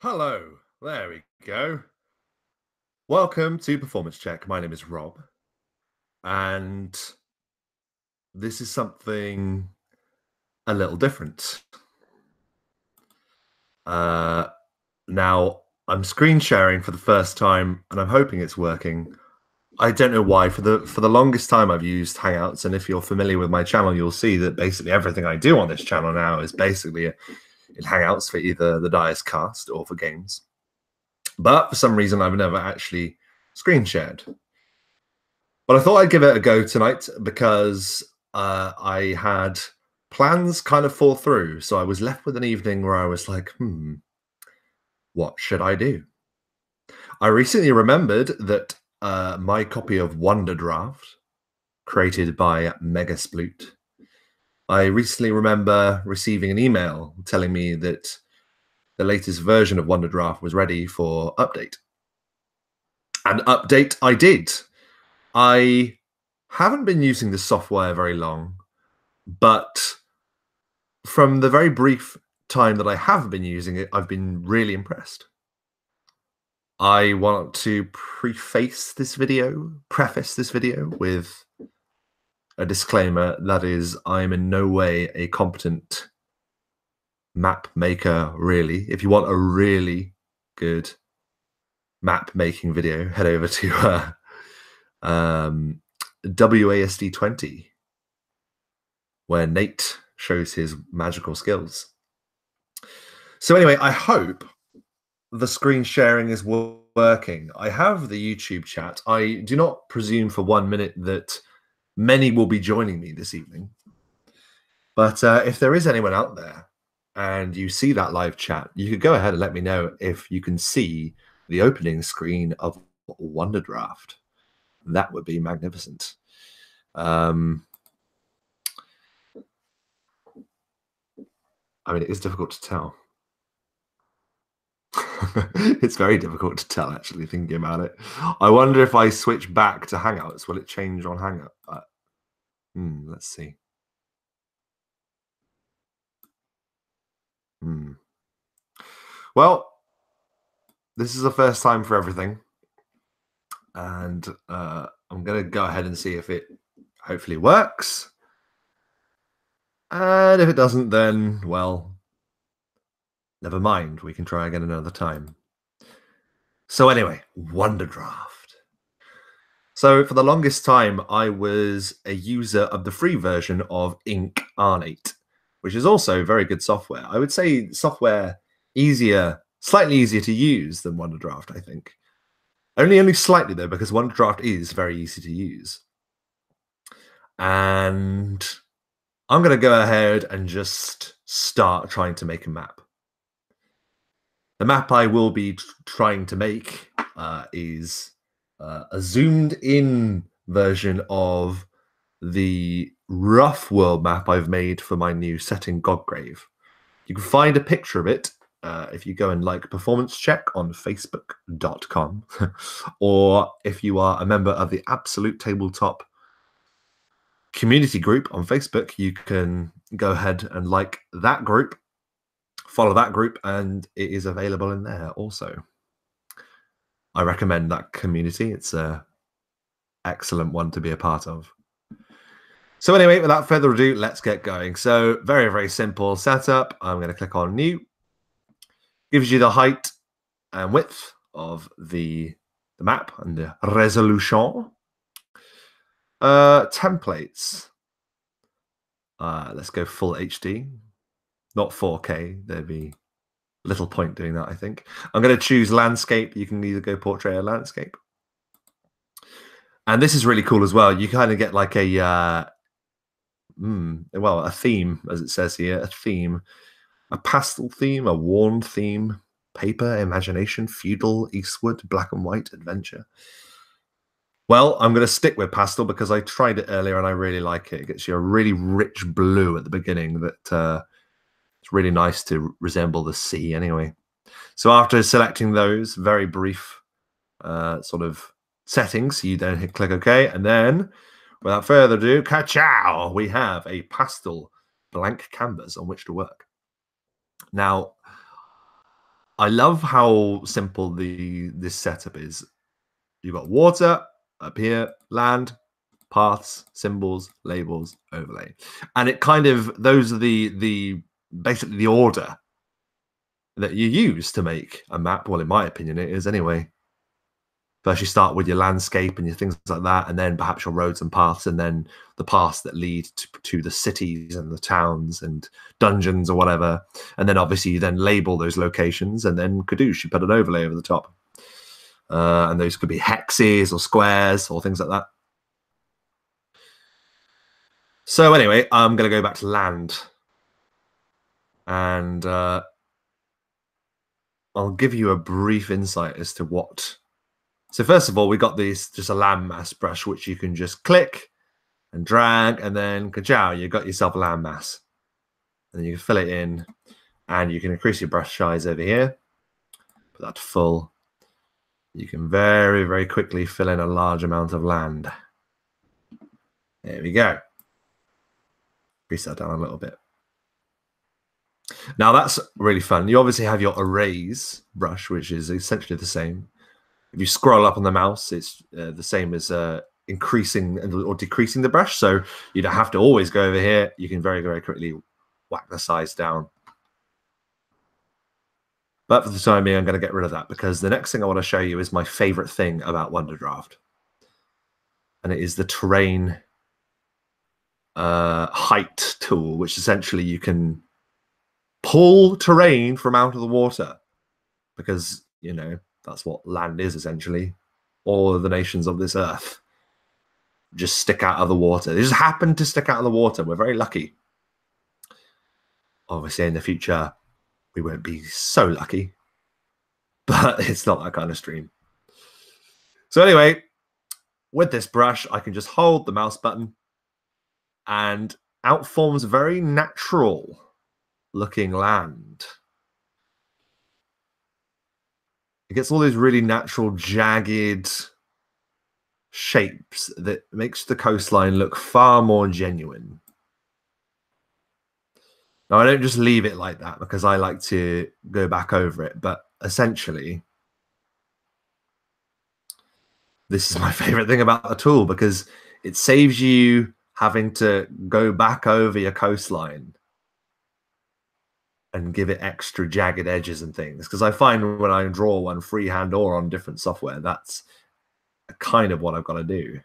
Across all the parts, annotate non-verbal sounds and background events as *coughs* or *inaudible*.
Hello, there we go. Welcome to Performance Check. My name is Rob, and this is something a little different. Uh, now, I'm screen sharing for the first time, and I'm hoping it's working. I don't know why. For the for the longest time, I've used Hangouts, and if you're familiar with my channel, you'll see that basically everything I do on this channel now is basically in Hangouts for either the Dice cast or for games. But for some reason, I've never actually screen shared. But I thought I'd give it a go tonight because uh, I had plans kind of fall through. So I was left with an evening where I was like, hmm, what should I do? I recently remembered that uh, my copy of Wonderdraft, created by Megasploot, I recently remember receiving an email telling me that the latest version of Wonderdraft was ready for update. And update I did. I haven't been using the software very long, but from the very brief time that I have been using it, I've been really impressed. I want to preface this video, preface this video with a disclaimer that is, I'm in no way a competent map maker, really. If you want a really good map making video, head over to *laughs* uh, um, WASD 20, where Nate shows his magical skills. So, anyway, I hope the screen sharing is working. I have the YouTube chat. I do not presume for one minute that many will be joining me this evening. But uh, if there is anyone out there and you see that live chat, you could go ahead and let me know if you can see the opening screen of Wonderdraft. That would be magnificent. Um, I mean, it is difficult to tell. *laughs* it's very difficult to tell, actually, thinking about it. I wonder if I switch back to Hangouts, will it change on Hangout? Uh, hmm, let's see. Hmm. Well, this is the first time for everything. And uh, I'm going to go ahead and see if it hopefully works. And if it doesn't, then, well, never mind. We can try again another time. So, anyway, Wonderdraft. So, for the longest time, I was a user of the free version of Inkarnate, which is also very good software. I would say software easier, slightly easier to use than Wonderdraft, I think. Only only slightly though, because Wonderdraft is very easy to use. And I'm going to go ahead and just start trying to make a map. The map I will be trying to make uh, is uh, a zoomed in version of the rough world map I've made for my new setting Godgrave. You can find a picture of it uh, if you go and like performance check on facebook.com *laughs* or if you are a member of the absolute tabletop community group on Facebook, you can go ahead and like that group, follow that group, and it is available in there also. I recommend that community. It's a excellent one to be a part of. So anyway, without further ado, let's get going. So very, very simple setup. I'm going to click on new. Gives you the height and width of the, the map and the resolution. Uh, templates. Uh, let's go full HD, not 4K. There'd be little point doing that, I think. I'm going to choose landscape. You can either go portrait or landscape. And this is really cool as well. You kind of get like a, uh, mm, well, a theme, as it says here, a theme, a pastel theme, a warm theme, paper, imagination, feudal, eastward, black and white, adventure. Well, I'm going to stick with pastel because I tried it earlier and I really like it. It gets you a really rich blue at the beginning that uh, it's really nice to resemble the sea anyway. So after selecting those very brief uh, sort of settings, you then hit click OK. And then without further ado, ka we have a pastel blank canvas on which to work. Now, I love how simple the this setup is. You've got water up here, land, paths, symbols, labels, overlay. And it kind of those are the the basically the order that you use to make a map. Well, in my opinion, it is anyway. First, you start with your landscape and your things like that, and then perhaps your roads and paths, and then the paths that lead to, to the cities and the towns and dungeons or whatever. And then obviously you then label those locations, and then Kadoosh, you put an overlay over the top. Uh, and those could be hexes or squares or things like that. So anyway, I'm going to go back to land. And uh, I'll give you a brief insight as to what. So first of all, we got this just a landmass brush, which you can just click and drag, and then kachow, you got yourself a landmass. And then you can fill it in, and you can increase your brush size over here. Put that to full. You can very, very quickly fill in a large amount of land. There we go increase that down a little bit. Now that's really fun. You obviously have your erase brush, which is essentially the same. If you scroll up on the mouse, it's uh, the same as uh, increasing or decreasing the brush. So you don't have to always go over here. You can very, very quickly whack the size down. But for the time being, I'm going to get rid of that because the next thing I want to show you is my favorite thing about Wonderdraft. And it is the terrain uh, height tool, which essentially you can pull terrain from out of the water because, you know, that's what land is essentially. All of the nations of this earth just stick out of the water. They just happen to stick out of the water. We're very lucky. Obviously, in the future, we won't be so lucky, *laughs* but it's not that kind of stream. So, anyway, with this brush, I can just hold the mouse button and out forms very natural looking land. It gets all these really natural, jagged shapes that makes the coastline look far more genuine. Now, I don't just leave it like that because I like to go back over it, but essentially, this is *laughs* my favorite thing about the tool because it saves you having to go back over your coastline and give it extra jagged edges and things. Because I find when I draw one freehand or on different software, that's kind of what I've got to do.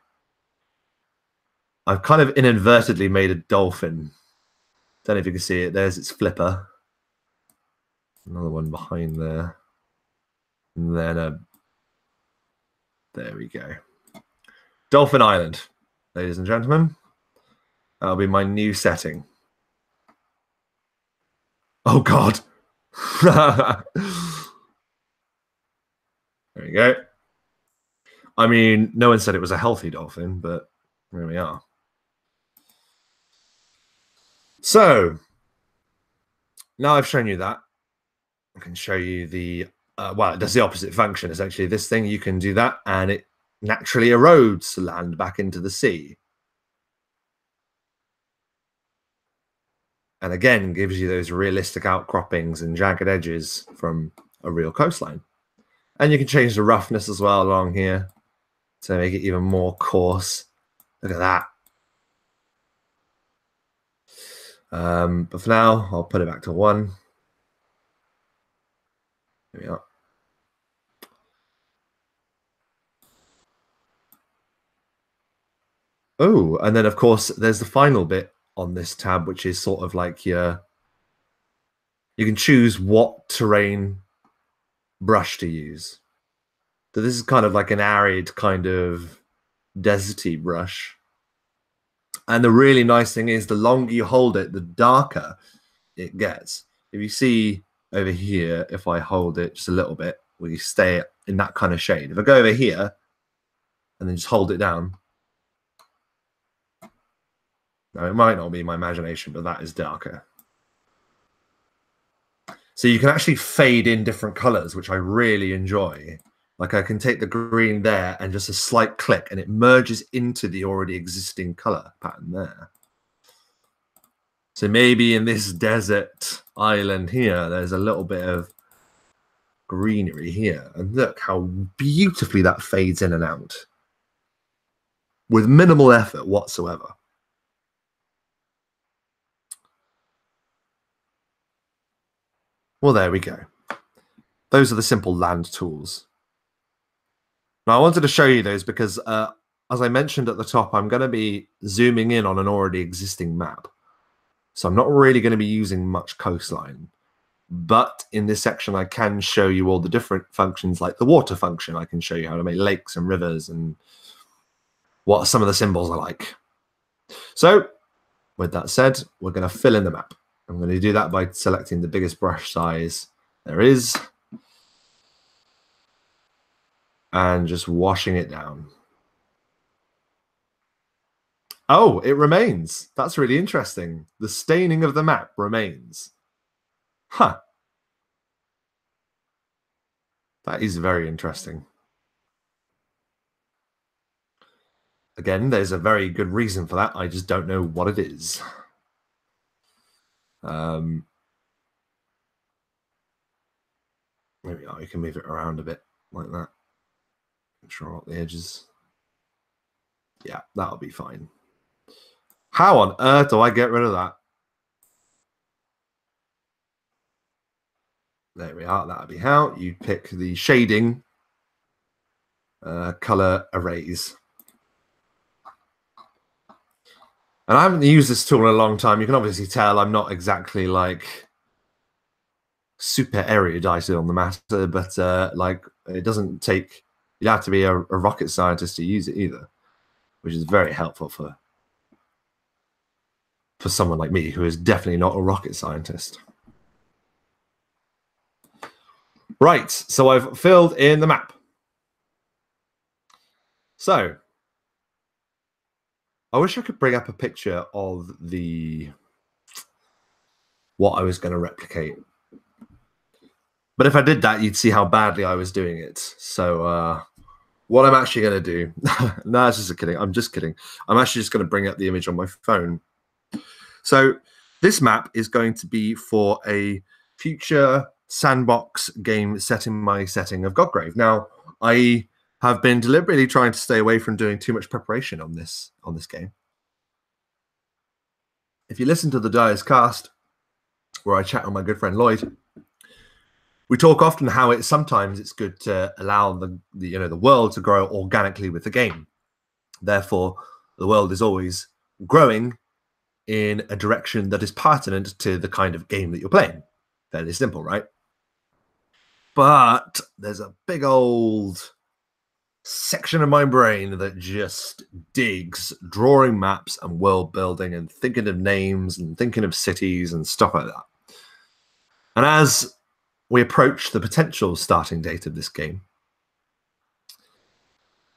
I've kind of inadvertently made a dolphin. Don't know if you can see it. There's its flipper. Another one behind there. And then a. There we go. Dolphin Island, ladies and gentlemen. That'll be my new setting. Oh God. *laughs* there you go. I mean, no one said it was a healthy dolphin, but here we are. So now I've shown you that. I can show you the uh, well, it does the opposite function. Essentially, this thing you can do that, and it naturally erodes land back into the sea. And again gives you those realistic outcroppings and jagged edges from a real coastline. And you can change the roughness as well along here to make it even more coarse. Look at that. Um, but for now, I'll put it back to one. There we are. Oh, and then of course there's the final bit on this tab, which is sort of like your you can choose what terrain brush to use. So this is kind of like an arid kind of deserty brush. And the really nice thing is the longer you hold it, the darker it gets. If you see over here, if I hold it just a little bit, we stay in that kind of shade. If I go over here and then just hold it down, now, it might not be my imagination, but that is darker. So you can actually fade in different colors, which I really enjoy. Like I can take the green there and just a slight click and it merges into the already existing color pattern there. So maybe in this desert island here, there's a little bit of greenery here. And look how beautifully that fades in and out with minimal effort whatsoever. Well, there we go. Those are the simple land tools. Now, I wanted to show you those because, uh, as I mentioned at the top, I'm going to be zooming in on an already existing map. So I'm not really going to be using much coastline. But in this section, I can show you all the different functions, like the water function. I can show you how to make lakes and rivers and what some of the symbols are like. So with that said, we're going to fill in the map. I'm going to do that by selecting the biggest brush size there is and just washing it down. Oh, it remains. That's really interesting. The staining of the map remains. Huh. That is very interesting. Again, there's a very good reason for that. I just don't know what it is. Um, maybe I can move it around a bit like that. Control out the edges. Yeah, that'll be fine. How on earth do I get rid of that? There we are. That'll be how you pick the shading uh, color arrays. And I haven't used this tool in a long time. You can obviously tell I'm not exactly like super erudite on the matter, but uh, like it doesn't take you have to be a, a rocket scientist to use it either, which is very helpful for for someone like me who is definitely not a rocket scientist. Right, so I've filled in the map. So I wish I could bring up a picture of the what I was going to replicate. But if I did that, you'd see how badly I was doing it. So uh, what I'm actually going to do, *laughs* no, it's just a kidding. I'm just kidding. I'm actually just going to bring up the image on my phone. So this map is going to be for a future sandbox game set in my setting of Godgrave. Now, I have been deliberately trying to stay away from doing too much preparation on this on this game. If you listen to the Dice cast, where I chat with my good friend Lloyd, we talk often how it's sometimes it's good to allow the, the you know the world to grow organically with the game. Therefore, the world is always growing in a direction that is pertinent to the kind of game that you're playing. Fairly simple, right? But there's a big old section of my brain that just digs drawing maps and world building and thinking of names and thinking of cities and stuff like that. And as we approach the potential starting date of this game,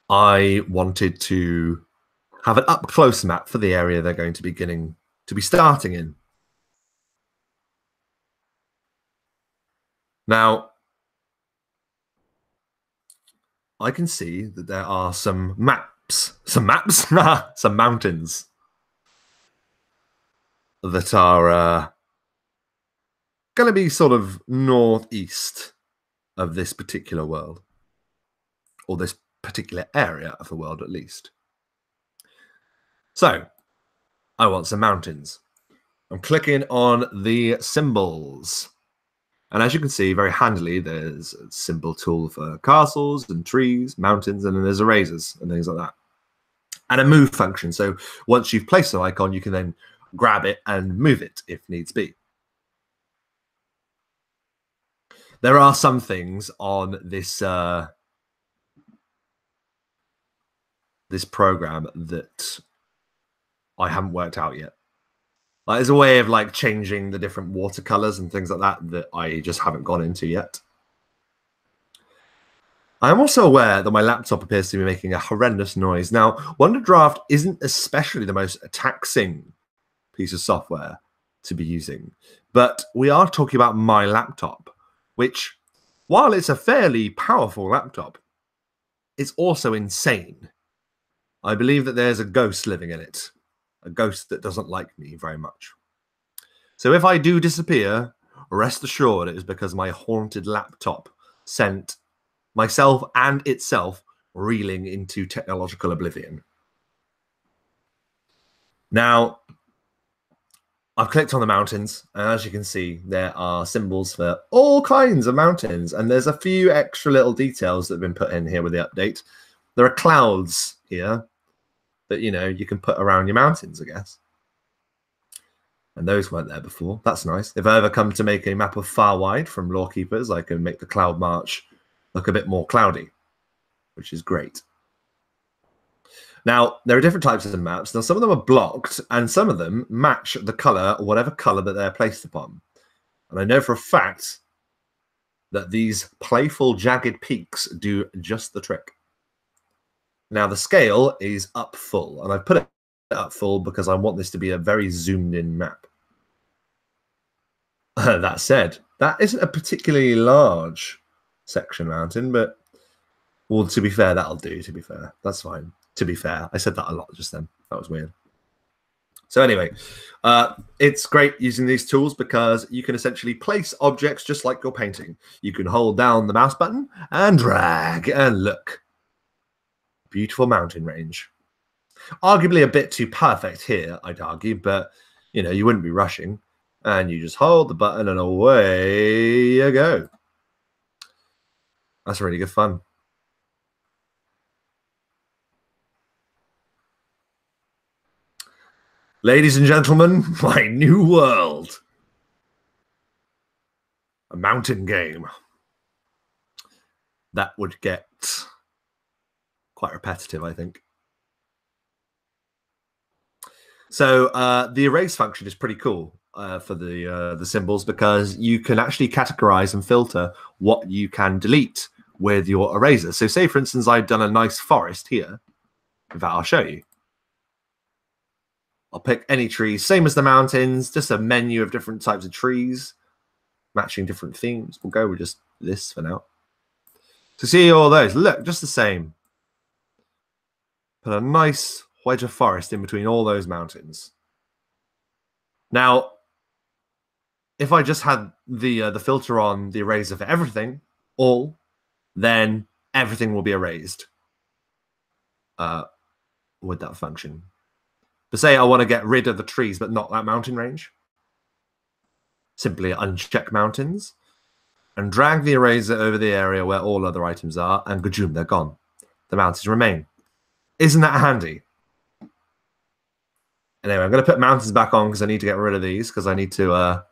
I wanted to have an up close map for the area they're going to be beginning to be starting in. Now, I can see that there are some maps, some maps, *laughs* some mountains that are uh, going to be sort of northeast of this particular world, or this particular area of the world at least. So, I want some mountains. I'm clicking on the symbols. And as you can see, very handily, there's a symbol tool for castles and trees, mountains, and then there's erasers and things like that. And a move function. So once you've placed an icon, you can then grab it and move it if needs be. There are some things on this uh, this program that I haven't worked out yet. Like, there's a way of like changing the different watercolors and things like that that I just haven't gone into yet. I'm also aware that my laptop appears to be making a horrendous noise. Now, WonderDraft isn't especially the most taxing piece of software to be using, but we are talking about my laptop, which, while it's a fairly powerful laptop, it's also insane. I believe that there's a ghost living in it a ghost that doesn't like me very much. So if I do disappear, rest assured it is because my haunted laptop sent myself and itself reeling into technological oblivion. Now, I've clicked on the mountains, and as you can see, there are symbols for all kinds of mountains, and there's a few extra little details that have been put in here with the update. There are clouds here that you know you can put around your mountains, I guess. And those weren't there before. That's nice. If I ever come to make a map of far wide from Lorekeepers, I can make the cloud march look a bit more cloudy, which is great. Now, there are different types of maps. Now, some of them are blocked, and some of them match the color, whatever color that they're placed upon. And I know for a fact that these playful jagged peaks do just the trick. Now, the scale is up full, and I've put it up full because I want this to be a very zoomed in map. *laughs* that said, that isn't a particularly large section mountain, but well, to be fair, that'll do. To be fair, that's fine to be fair. I said that a lot just then. That was weird. So anyway, uh, it's great using these tools because you can essentially place objects just like you're painting. You can hold down the mouse button and drag and look. Beautiful mountain range. Arguably a bit too perfect here, I'd argue, but you know, you wouldn't be rushing. And you just hold the button and away you go. That's really good fun. Ladies and gentlemen, *laughs* my new world. A mountain game. That would get quite repetitive, I think. So uh, the erase function is pretty cool uh, for the uh, the symbols because you can actually categorize and filter what you can delete with your eraser. So say, for instance, I've done a nice forest here. In fact, I'll show you. I'll pick any trees, same as the mountains, just a menu of different types of trees, matching different themes. We'll go with just this for now. To see all those, look, just the same. Put a nice wedge of forest in between all those mountains. Now, if I just had the uh, the filter on the eraser for everything, all, then everything will be erased. Uh, with that function. But say I want to get rid of the trees, but not that mountain range. Simply uncheck mountains and drag the eraser over the area where all other items are, and gajoom, they're gone. The mountains remain. Isn't that handy? Anyway, I'm going to put mountains back on because I need to get rid of these because I need to uh,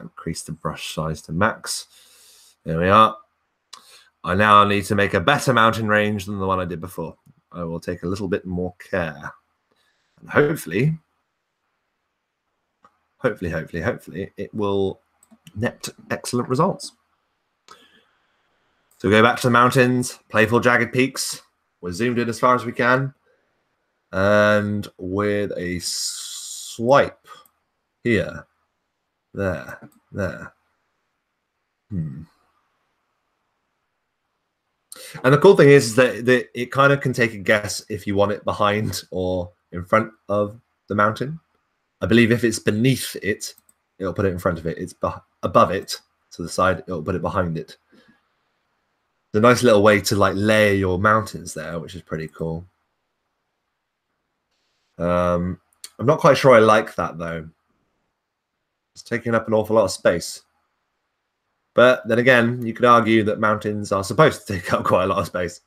increase the brush size to max. There we are. I now need to make a better mountain range than the one I did before. I will take a little bit more care. And hopefully, hopefully, hopefully, hopefully, it will net excellent results. So go back to the mountains, playful jagged peaks. We're zoomed in as far as we can. And with a swipe here, there, there. Hmm. And the cool thing is, is that, that it kind of can take a guess if you want it behind or in front of the mountain. I believe if it's beneath it, it'll put it in front of it. It's above it to the side, it'll put it behind it. A nice little way to like layer your mountains there, which is pretty cool. Um, I'm not quite sure I like that though. It's taking up an awful lot of space. But then again, you could argue that mountains are supposed to *laughs* take up quite a lot of space.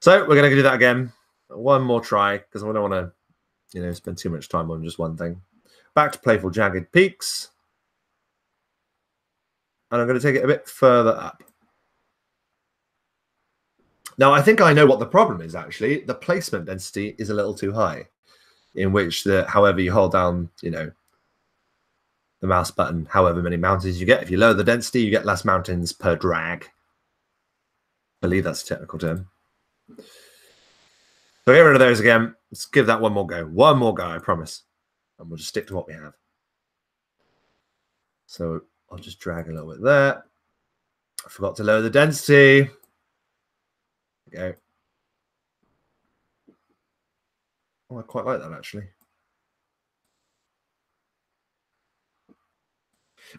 So we're going to do that again one more try because I don't want to, you know, spend too much time on just one thing. Back to Playful Jagged Peaks. And I'm going to take it a bit further up. Now, I think I know what the problem is, actually. The placement density is a little too high, in which, the, however you hold down, you know, the mouse button, however many mountains you get. If you lower the density, you get less mountains per drag. I believe that's a technical term. So get rid of those again. Let's give that one more go. One more go, I promise. And we'll just stick to what we have. So I'll just drag a little bit there. I forgot to lower the density. Go. Oh, I quite like that actually.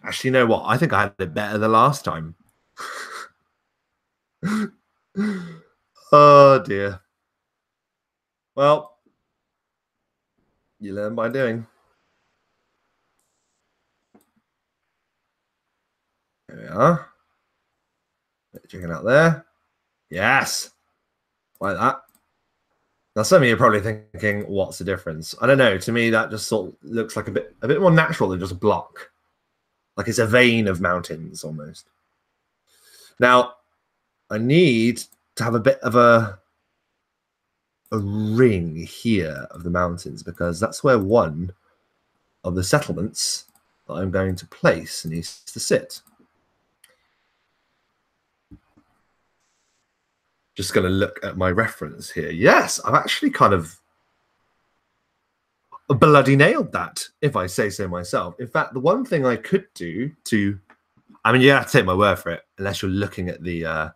Actually, you know what? I think I had it better the last time. *laughs* oh dear. Well, you learn by doing. There we are. Checking out there. Yes. Like that. Now, some of you are probably thinking, what's the difference? I don't know. To me, that just sort of looks like a bit a bit more natural than just a block. Like it's a vein of mountains almost. Now, I need to have a bit of a a ring here of the mountains because that's where one of the settlements that I'm going to place needs to sit. Just going to look at my reference here. Yes, I've actually kind of bloody nailed that, if I say so myself. In fact, the one thing I could do to, I mean, you have to take my word for it, unless you're looking at the uh,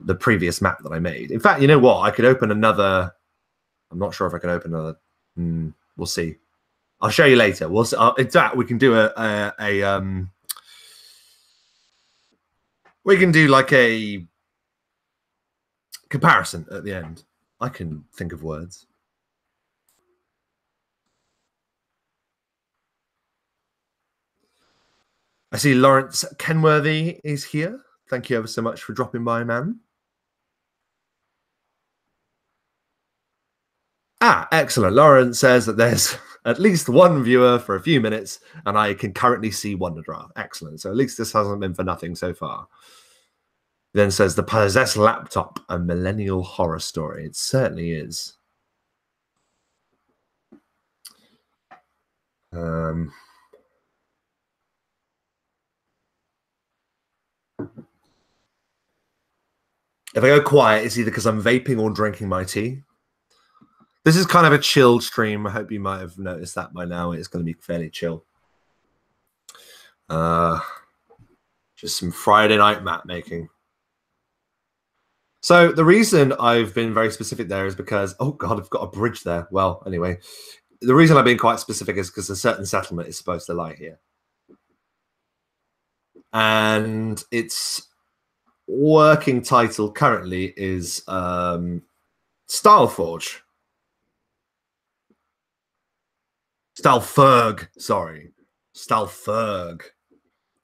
the previous map that I made. In fact, you know what? I could open another. I'm not sure if I can open another. Mm, we'll see. I'll show you later. We'll see. Uh, in fact, we can do a, a, a um. We can do like a comparison at the end. I can think of words. I see Lawrence Kenworthy is here. Thank you ever so much for dropping by, man. Ah, excellent. Lawrence says that there's *laughs* at least one viewer for a few minutes, and I can currently see Wonderdraft. Excellent. So at least this hasn't been for nothing so far. Then says the possessed laptop, a millennial horror story. It certainly is. Um, if I go quiet, it's either because I'm vaping or drinking my tea. This is kind of a chilled stream. I hope you might have noticed that by now. It's going to be fairly chill. Uh, just some Friday night map making. So the reason I've been very specific there is because oh god, I've got a bridge there. Well, anyway, the reason I've been quite specific is because a certain settlement is supposed to lie here, and its working title currently is um, Styleforge. Stalferg, sorry, Stalferg.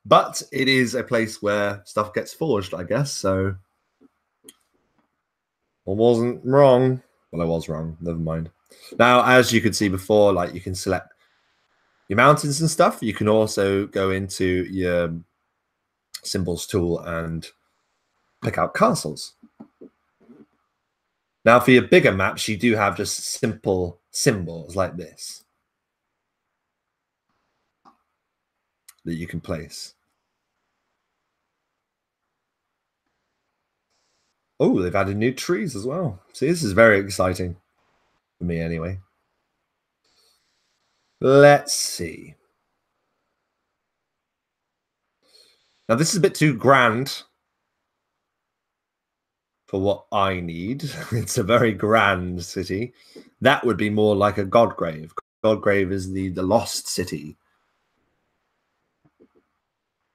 But it is a place where stuff gets forged, I guess. So I wasn't wrong. Well, I was wrong. Never mind. Now, as you could see before, like you can select your mountains and stuff. You can also go into your symbols tool and pick out castles. Now, for your bigger maps, you do have just simple symbols like this. that you can place. Oh, they've added new trees as well. See, this is very exciting for me anyway. Let's see. Now, this is a bit too grand for what I need. *laughs* it's a very grand city. That would be more like a Godgrave. Godgrave is the, the lost city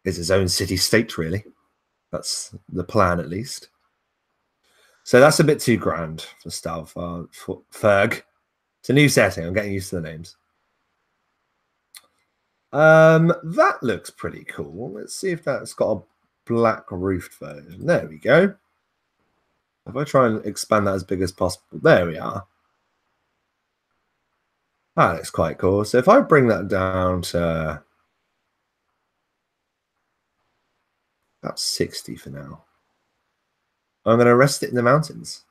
is its own city state, really. That's the plan, at least. So that's a bit too grand for Stalford. For Ferg. It's a new setting. I'm getting used to the names. Um, that looks pretty cool. Let's see if that's got a black roofed version. There we go. If I try and expand that as big as possible, there we are. That looks quite cool. So if I bring that down to About 60 for now. I'm going to rest it in the mountains.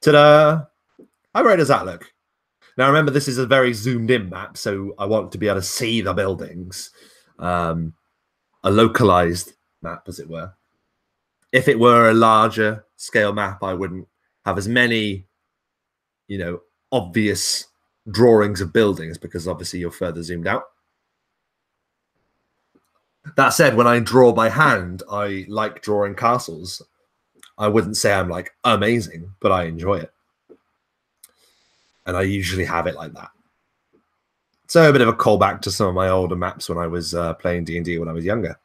Ta-da! How great does that look? Now, remember, this is a very zoomed in map, so I want to be able to see the buildings. Um, a localized map, as it were. If it were a larger scale map, I wouldn't have as many, you know, obvious drawings of buildings because obviously you're further zoomed out. That said, when I draw by hand, I like drawing castles. I wouldn't say I'm like amazing, but I enjoy it. And I usually have it like that. So a bit of a callback to some of my older maps when I was uh, playing D&D when I was younger.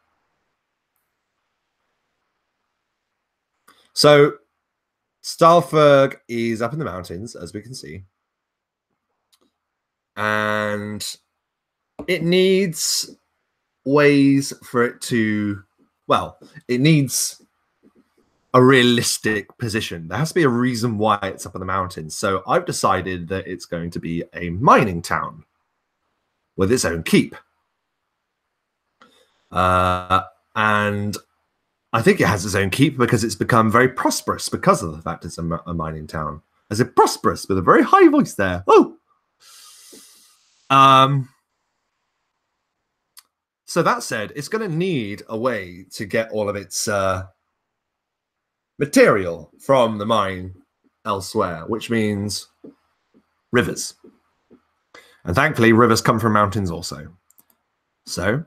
So Stalferg is up in the mountains, as we can see. And it needs ways for it to, well, it needs a realistic position. There has to be a reason why it's up in the mountains. So I've decided that it's going to be a mining town with its own keep. Uh, and I think it has its own keep because it's become very prosperous because of the fact it's a, mining town. As it prosperous with a very high voice there. Oh, um. So that said, it's going to need a way to get all of its uh, material from the mine elsewhere, which means rivers. And thankfully, rivers come from mountains also. So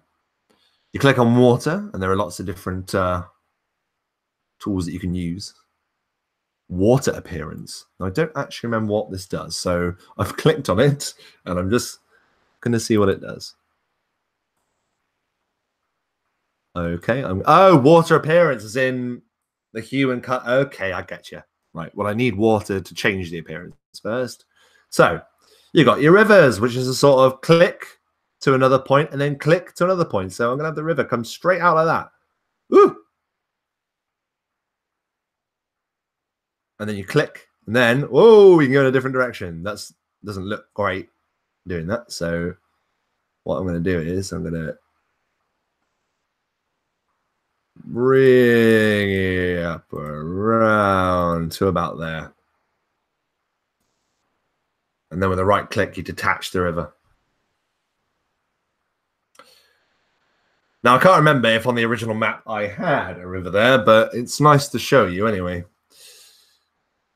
you click on water, and there are lots of different uh, tools that you can use. Water appearance. Now, I don't actually remember what this does, so I've *laughs* clicked on it, and I'm just going to see what it does. Okay. I'm, oh, water appearance is in the hue and cut. Okay, I get you. Right. Well, I need water to change the appearance first. So you got your rivers, which is a sort of click to another point and then click to another point. So I'm going to have the river come straight out like that. Ooh. And then you click, and then, oh, you can go in a different direction. That's doesn't look great doing that. So what I'm going to do is I'm going to bring it up around to about there. And then with a right click, you detach the river. Now, I can't remember if on the original map I had a river there, but it's nice to show you anyway.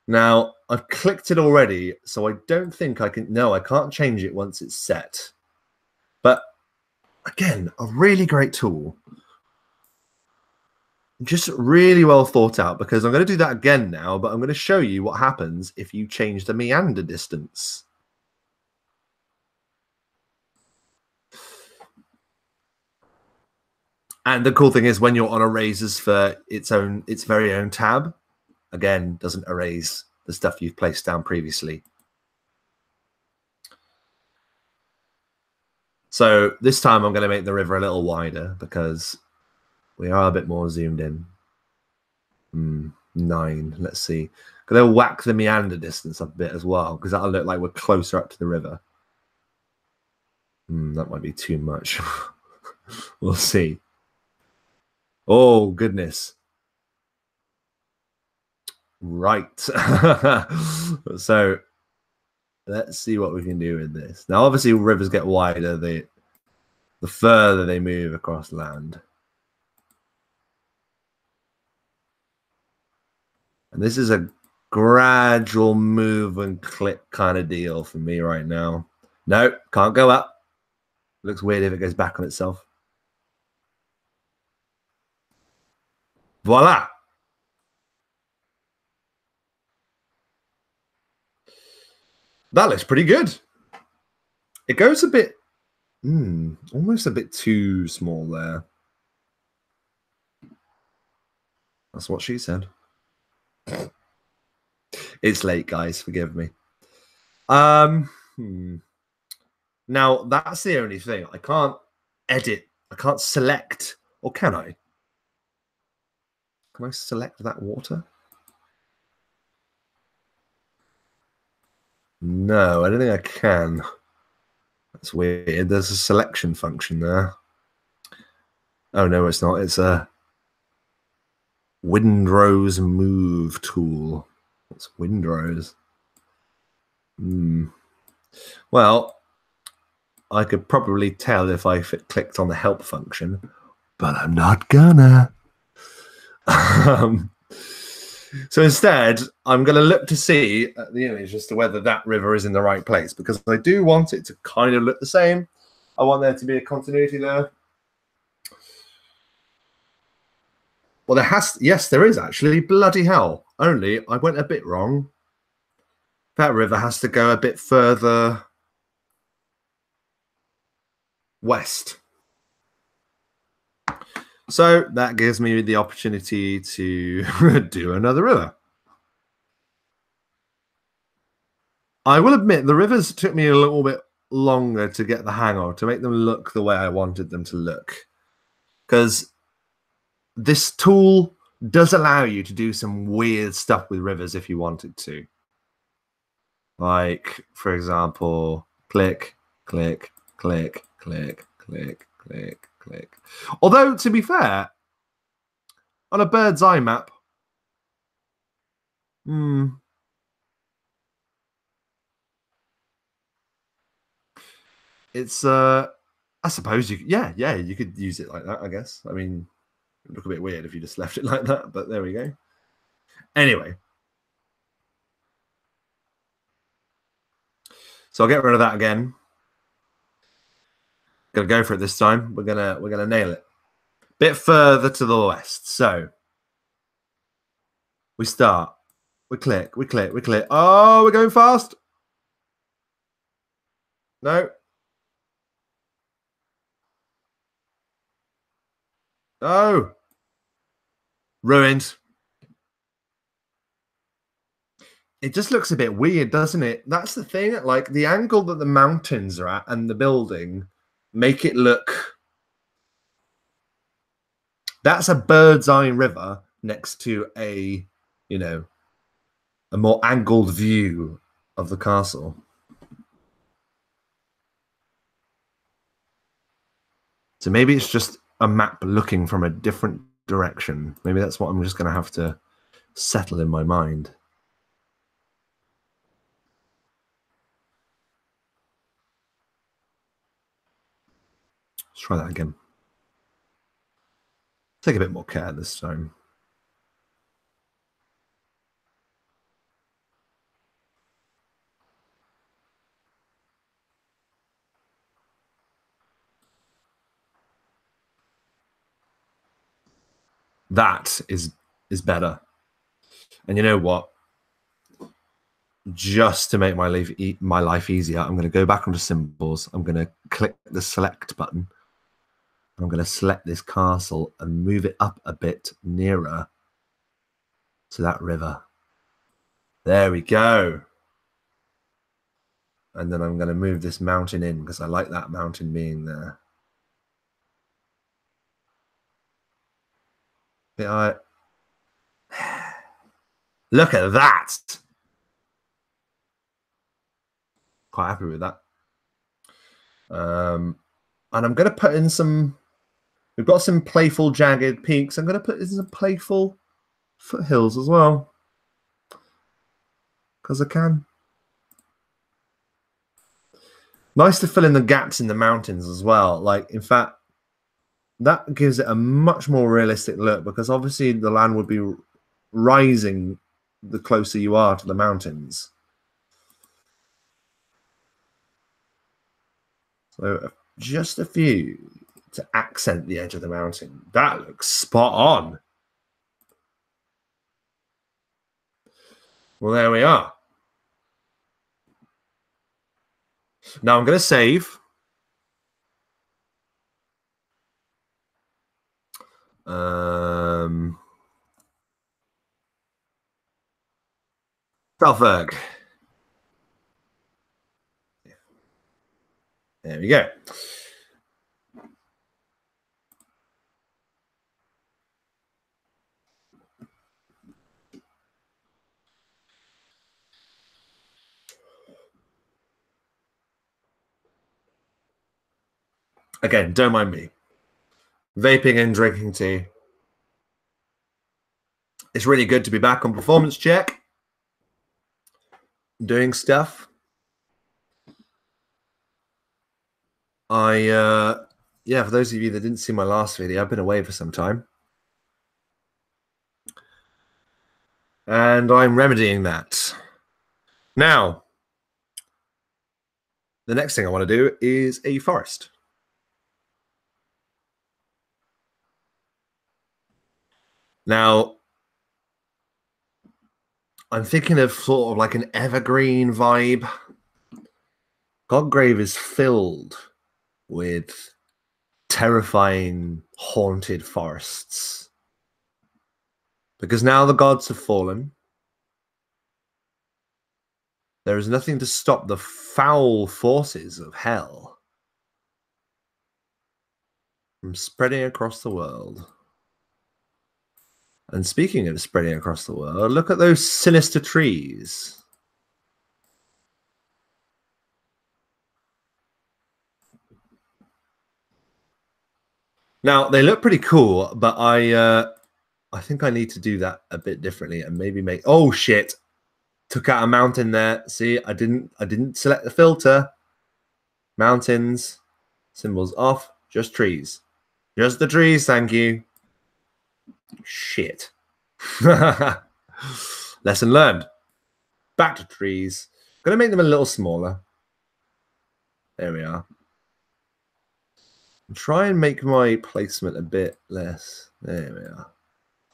Now, I've clicked it already, so I don't think I can. No, I can't change it once it's set. But again, a really great tool. Just really well thought out because I'm going to do that again now, but I'm going to show you what happens if you change the meander distance. And the cool thing is when you're on erasers for its own its very own tab, again, doesn't erase the stuff you've placed down previously. So this time I'm going to make the river a little wider because we are a bit more zoomed in. Mm, nine. Let's see. They'll whack the meander distance up a bit as well because that'll look like we're closer up to the river. Mm, that might be too much. *laughs* we'll see. Oh, goodness. Right. *laughs* so let's see what we can do with this. Now, obviously, rivers get wider the the further they move across land. And this is a gradual move and click kind of deal for me right now. No, can't go up. Looks weird if it goes back on itself. Voila. That looks pretty good. It goes a bit, mm, almost a bit too small there. That's what she said. It's late, guys. Forgive me. Um, hmm. Now, that's the only thing. I can't edit. I can't select. Or can I? Can I select that water? No, I don't think I can. That's weird. There's a selection function there. Oh no, it's not. It's a Windrose Move tool. What's Windrose? Hmm. Well, I could probably tell if I clicked on the help function, but I'm not gonna. um, so instead, I'm going to look to see at the image as to whether that river is in the right place because I do want it to kind of look the same. I want there to be a continuity there. Well, there has, yes, there is actually. Bloody hell. Only I went a bit wrong. That river has to go a bit further west. So that gives me the opportunity to *laughs* do another river. I will admit the rivers took me a little bit longer to get the hang of, to make them look the way I wanted them to look. Because this tool does allow you to do some weird stuff with rivers if you wanted to. Like, for example, click, click, click, click, click, click, click. Although, to be fair, on a bird's eye map, hmm, it's uh I suppose you yeah, yeah, you could use it like that, I guess. I mean, it'd look a bit weird if you just left it *laughs* like that, but there we go. Anyway. So I'll get rid of that again. Gonna go for it this time. We're gonna we're gonna nail it. Bit further to the west. So we start. We click, we click, we click. Oh, we're going fast. No, Oh, ruined. It just looks a bit weird, doesn't it? That's the thing. Like the angle that the mountains are at and the building make it look. That's a bird's eye river next to a, you know, a more angled view of the castle. So maybe it's just a map looking from a different direction. Maybe that's what I'm just going to have to settle in my mind. Let's try that again. Take a bit more care this time. That is is better. And you know what? Just to make my life e my life easier, I'm going to go back onto symbols. I'm going to click the select button. I'm going to select this castle and move it up a bit nearer to that river. There we go. And then I'm going to move this mountain in because I like that mountain being there. I look at that. Quite happy with that. Um, and I'm going to put in some. We've got some playful jagged peaks. I'm going to put in some playful foothills as well, because I can. Nice to fill in the gaps in the mountains as well. Like, in fact, that gives it a much more realistic look because obviously the land would be rising the closer you are to the mountains. So just a few to accent the edge of the mountain. That looks spot on. Well, there we are. Now I'm going to save. Um, Salzburg. There we go. Again, don't mind me vaping and drinking tea. It's really good to be back on performance check, doing stuff. I, uh, yeah, for those of you that didn't see my last video, I've been away for some time. And I'm remedying that. Now, the next thing I want to do is a forest. Now, I'm thinking of sort of like an evergreen vibe. Godgrave is filled with terrifying, haunted forests. Because now the gods have fallen. There is nothing to stop the foul forces of hell from spreading across the world. And speaking of spreading across the world, look at those sinister trees. Now they look pretty cool, but I uh, I think I need to do that a bit differently and maybe make. Oh shit! Took out a mountain there. See, I didn't I didn't select the filter. Mountains, symbols off, just trees, just the trees. Thank you. Shit. *laughs* Lesson learned. Back to trees. Gonna make them a little smaller. There we are try and make my placement a bit less. There we are.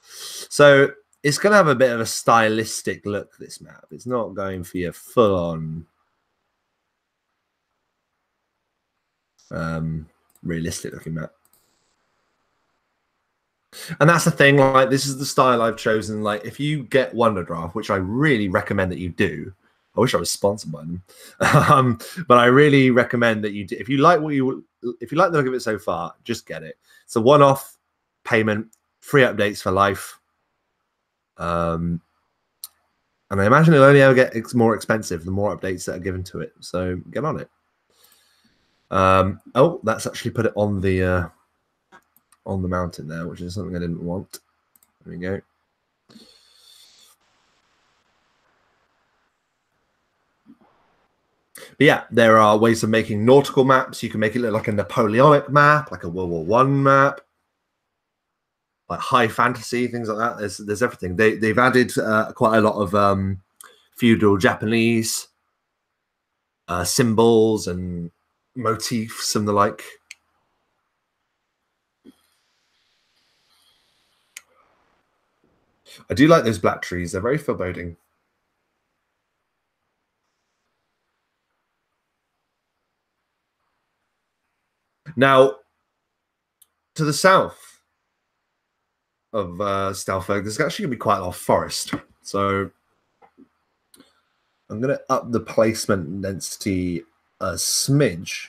So it's going to have a bit of a stylistic look, this map. It's not going for your full on um, realistic looking map. And that's the thing, like, this is the style I've chosen. Like, if you get Wonderdraft, which I really recommend that you do, I wish I was sponsored by them. *laughs* um, but I really recommend that you do. If you like what you if you like the look of it so far, just get it. It's a one-off payment, free updates for life. Um, and I imagine it'll only ever get more expensive the more updates that are given to it. So get on it. Um, oh, that's actually put it on the uh, on the mountain there, which is something I didn't want. There we go. But yeah, there are ways of making nautical maps. You can make it look like a Napoleonic map, like a World War One map, like high fantasy things like that. There's there's everything. They they've added uh, quite a lot of um, feudal Japanese uh, symbols and motifs and the like. I do like those black trees. They're very foreboding. Now, to the south of uh, Stalfberg, there's actually going to be quite a lot of forest. So I'm going to up the placement density a smidge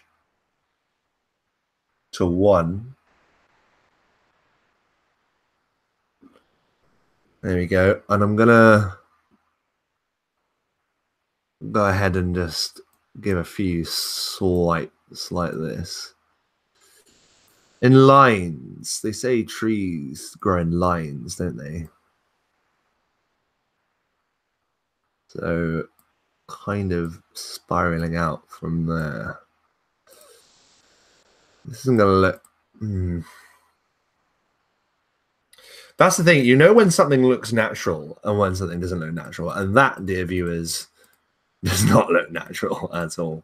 to one. There we go. And I'm going to go ahead and just give a few swipes like this. In lines. They say trees grow in lines, don't they? So kind of spiraling out from there. This isn't going to look... Mm. That's the thing. You know when something looks natural and when something doesn't look natural. And that, dear viewers, *laughs* does not look natural at all.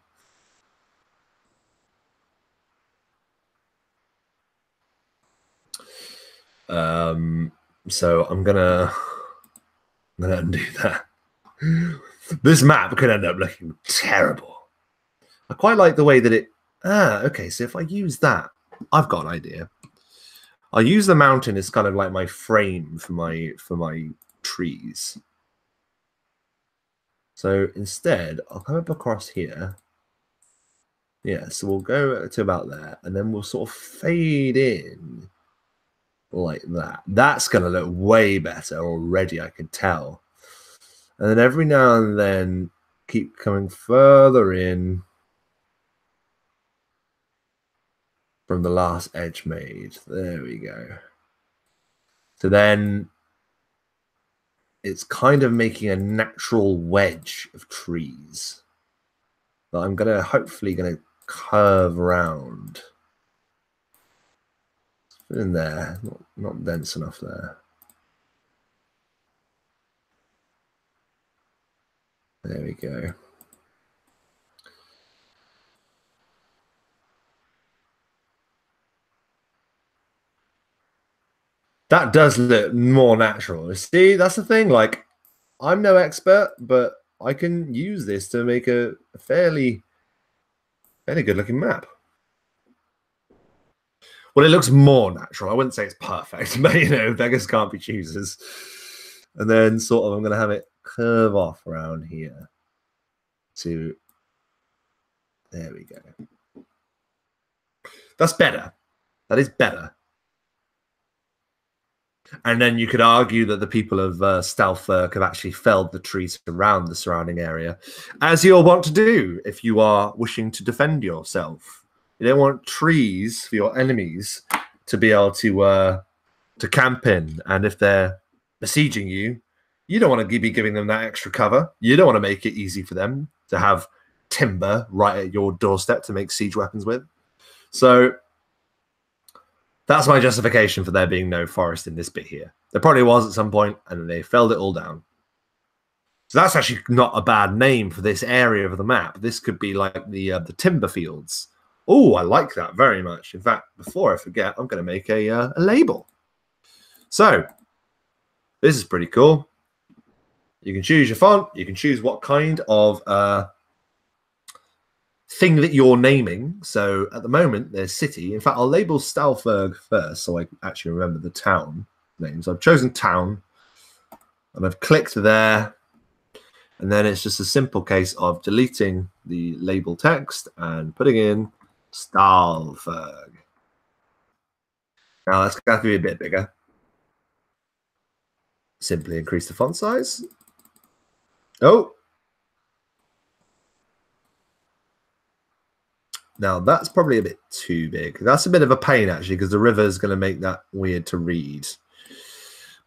Um, so I'm gonna I'm gonna undo that. this map could end up looking terrible. I quite like the way that it. Ah, okay. So if I use that, I've got an idea. I'll use the mountain as kind of like my frame for my for my trees. So instead, I'll come up across here. Yeah, so we'll go to about there, and then we'll sort of fade in like that. That's going to look way better already, I can tell. And then every now and then, keep coming further in from the last edge made. There we go. So then it's kind of making a natural wedge of trees that I'm going to hopefully going to curve around in there, not, not dense enough there. There we go. That does look more natural. See, that's the thing. Like, I'm no expert, but I can use this to make a, fairly, fairly good looking map. Well, it looks more natural. I wouldn't say it's perfect, *laughs* but you know, beggars can't be choosers. And then sort of I'm gonna have it curve off around here to there we go. That's better. That is better. And then you could argue that the people of uh, Stalferg have actually felled the trees around the surrounding area, as you'll want to do if you are wishing to defend yourself. You don't want trees for your enemies to be able to uh, to camp in, and if they're besieging you, you don't want to be giving them that extra cover. You don't want to make it easy for them to have timber right at your doorstep to make siege weapons with. So that's my justification for there being no forest in this bit here. There probably was at some point, and they felled it all down. So that's actually not a bad name for this area of the map. This could be like the uh, the timber fields. Oh, I like that very much. In fact, before I forget, I'm going to make a, uh, a label. So this is pretty cool. You can choose your font. You can choose what kind of uh, thing that you're naming. So at the moment, there's city. In fact, I'll label Stalferg first so I actually remember the town names. I've chosen town and I've clicked there. And then it's just a simple case of deleting the label text and putting in Stalferg. Now that's got to be a bit bigger. Simply increase the font size. Oh, Now that's probably a bit too big. That's a bit of a pain actually, because the river is going to make that weird to read.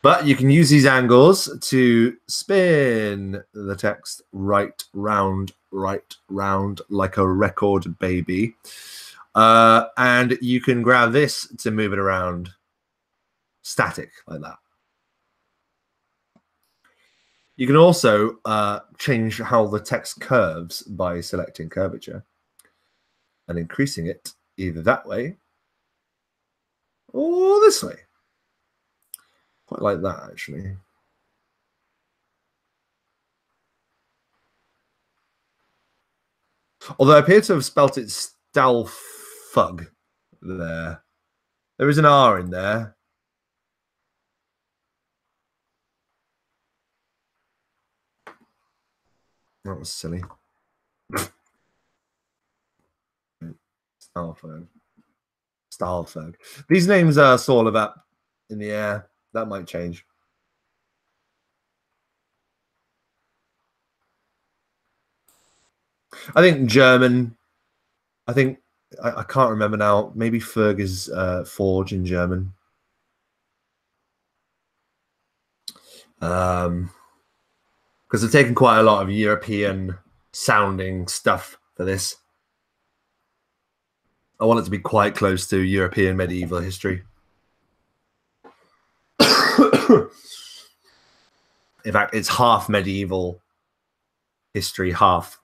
But you can use these angles to spin the text right round, right round like a record baby. Uh, and you can grab this to move it around static like that. You can also uh, change how the text curves by selecting curvature and increasing it either that way or this way. Quite like that, actually. Although I appear to have spelt it Stalfug there. There is an R in there. That was silly. *laughs* Stalferg. Stalferg. These names are sort of up in the air. That might change. I think German. I think I, I can't remember now. Maybe Ferg is uh, forge in German. Um, because they've taken quite a lot of European sounding stuff for this. I want it to be quite close to European medieval history. *coughs* In fact, it's half medieval history, half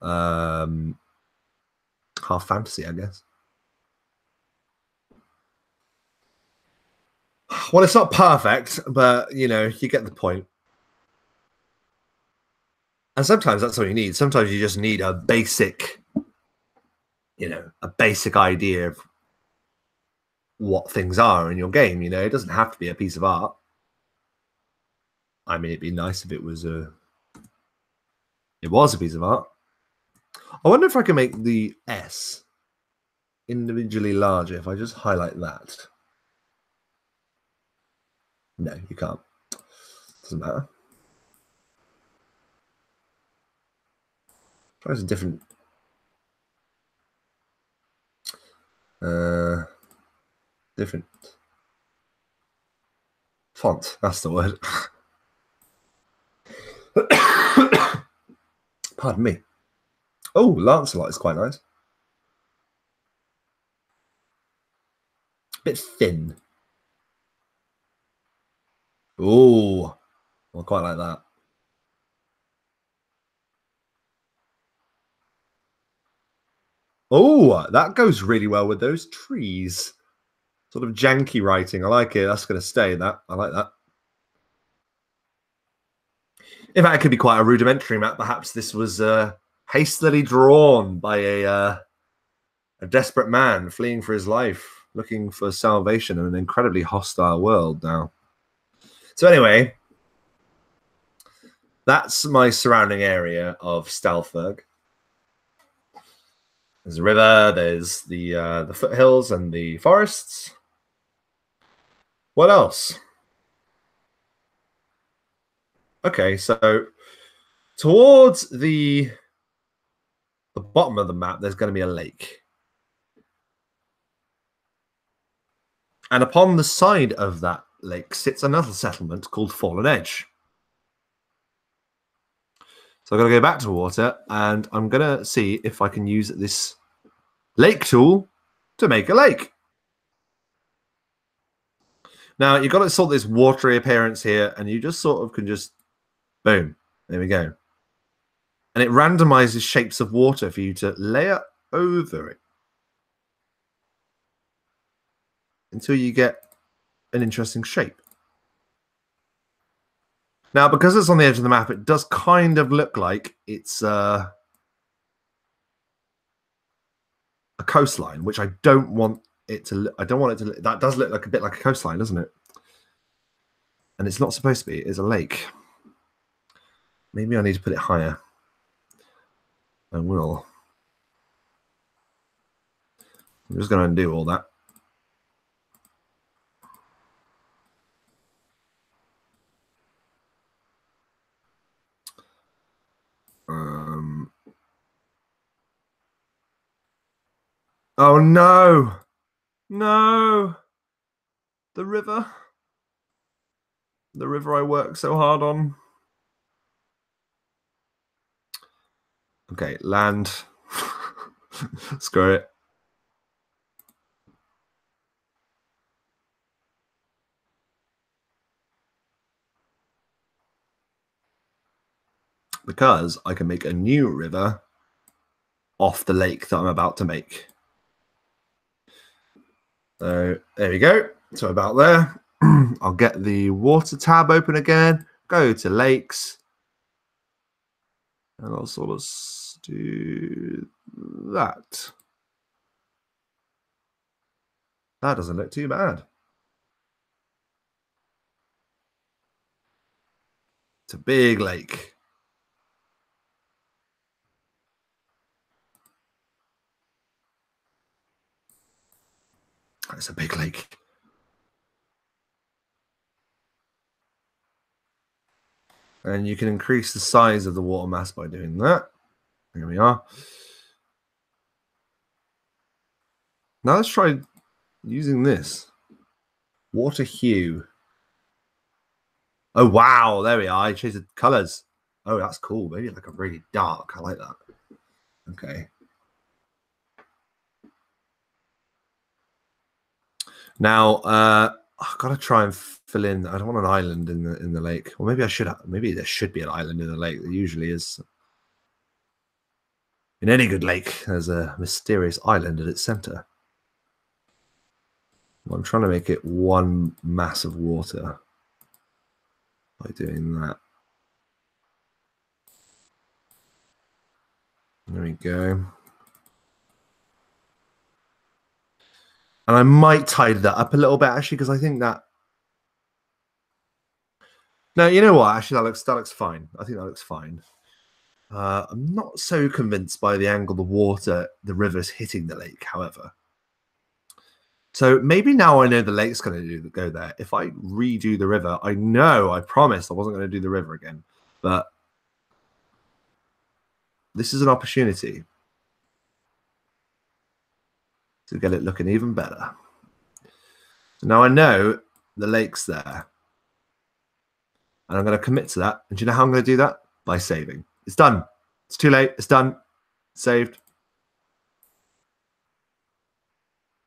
um, half fantasy, I guess. Well, it's not perfect, but you know, you get the point. And sometimes that's all you need. Sometimes you just need a basic you know a basic idea of what things are in your game. You know, it doesn't have to be a piece of art. I mean, it'd be nice if it was a it was a piece of art. I wonder if I can make the S individually larger if I just highlight that. No, you can't. Doesn't matter. Try some different Uh, different font. That's the word. *coughs* Pardon me. Oh, Lancelot is quite nice. Bit thin. Oh, I quite like that. Oh, that goes really well with those trees. Sort of janky writing. I like it. That's going to stay. That I like that. In fact, it could be quite a rudimentary map. Perhaps this was uh, hastily drawn by a uh, a desperate man fleeing for his life, looking for salvation in an incredibly hostile world now. So, anyway, that's my surrounding area of Stalfberg. There's a river, there's the uh, the foothills and the forests. What else? Okay, so towards the the bottom of the map, there's going to be a lake. And upon the side of that lake sits another settlement called Fallen Edge. So I'm going to go back to water and I'm going to see if I can use this lake tool to make a lake. Now you've got to sort this watery appearance here and you just sort of can just, boom, there we go. And it randomizes shapes of water for you to layer over it until you get an interesting shape. Now, because it's on the edge of the map, it does kind of look like it's uh, a coastline, which I don't want it to. I don't want it to. That does look like a bit like a coastline, doesn't it? And it's not supposed to be. It's a lake. Maybe I need to put it higher. I will. I'm just going to undo all that. Oh no, no, the river, the river I worked so hard on. Okay, land. *laughs* Screw it. because I can make a new river off the lake that I'm about to make. So there we go. So about there, *clears throat* I'll get the water tab open again, go to lakes, and I'll sort of do that. That doesn't look too bad. It's a big lake. It's a big lake. And you can increase the size of the water mass by doing that. Here we are. Now let's try using this. Water hue. Oh, wow. There we are. I changed the colors. Oh, that's cool. Maybe like a really dark. I like that. Okay. Now, uh, I've got to try and fill in. I don't want an island in the in the lake, or maybe I should. Maybe there should be an island in the lake. There usually is. In any good lake, there's a mysterious island at its center. I'm trying to make it one mass of water by doing that. There we go. And I might tidy that up a little bit actually, because I think that. No, you know what? Actually, that looks that looks fine. I think that looks fine. Uh, I'm not so convinced by the angle the water, the river's hitting the lake. However, so maybe now I know the lake's going to go there. If I redo the river, I know I promised I wasn't going to do the river again, but this is an opportunity to get it looking even better. Now I know the lake's there. And I'm going to commit to that. And do you know how I'm going to do that? By saving. It's done. It's too late. It's done. Saved.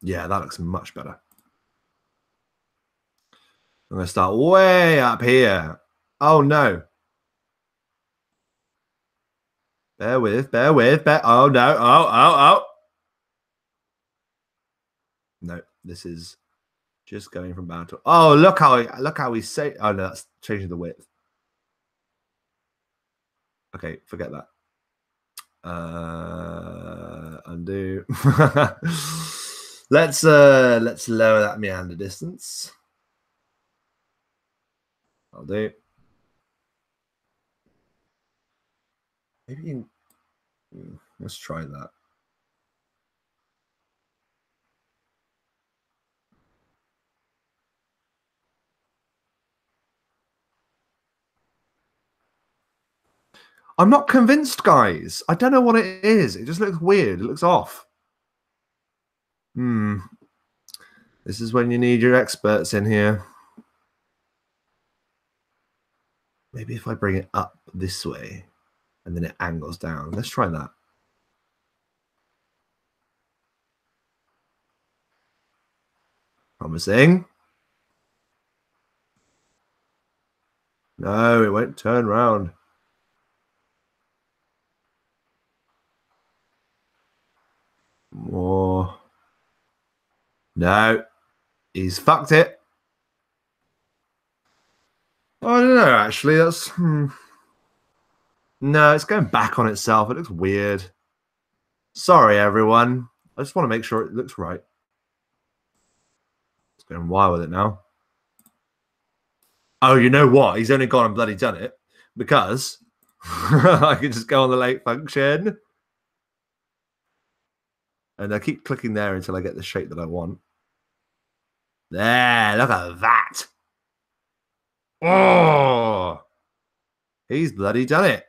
Yeah, that looks much better. I'm going to start way up here. Oh, no. Bear with, bear with, bear. Oh, no. Oh, oh, oh, oh. No, this is just going from bad to. Oh, look how look how we say. Oh no, that's changing the width. Okay, forget that. Uh, Undo. *laughs* let's uh let's lower that meander distance. I'll do. Maybe you can, let's try that. I'm not convinced, guys. I don't know what it is. It just looks weird. It looks off. Hmm. This is when you need your experts in here. Maybe if I bring it up this way and then it angles down. Let's try that. Promising. No, it won't turn round. More. No. He's fucked it. I don't know, actually. That's. Hmm. No, it's going back on itself. It looks weird. Sorry, everyone. I just want to make sure it looks right. It's going wild with it now. Oh, you know what? He's only gone and bloody done it because *laughs* I can just go on the lake function. And I keep clicking there until I get the shape that I want. There, look at that. Oh, he's bloody done it.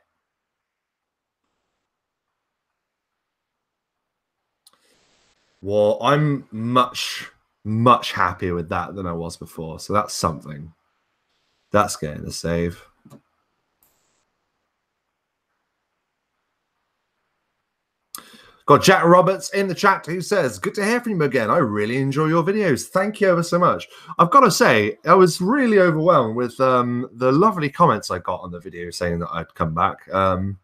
Well, I'm much, much happier with that than I was before. So that's something. That's getting a save. Got Jack Roberts in the chat who says, Good to hear from you again. I really enjoy your videos. Thank you ever so much. I've got to say, I was really overwhelmed with um, the lovely comments I got on the video saying that I'd come back. Um,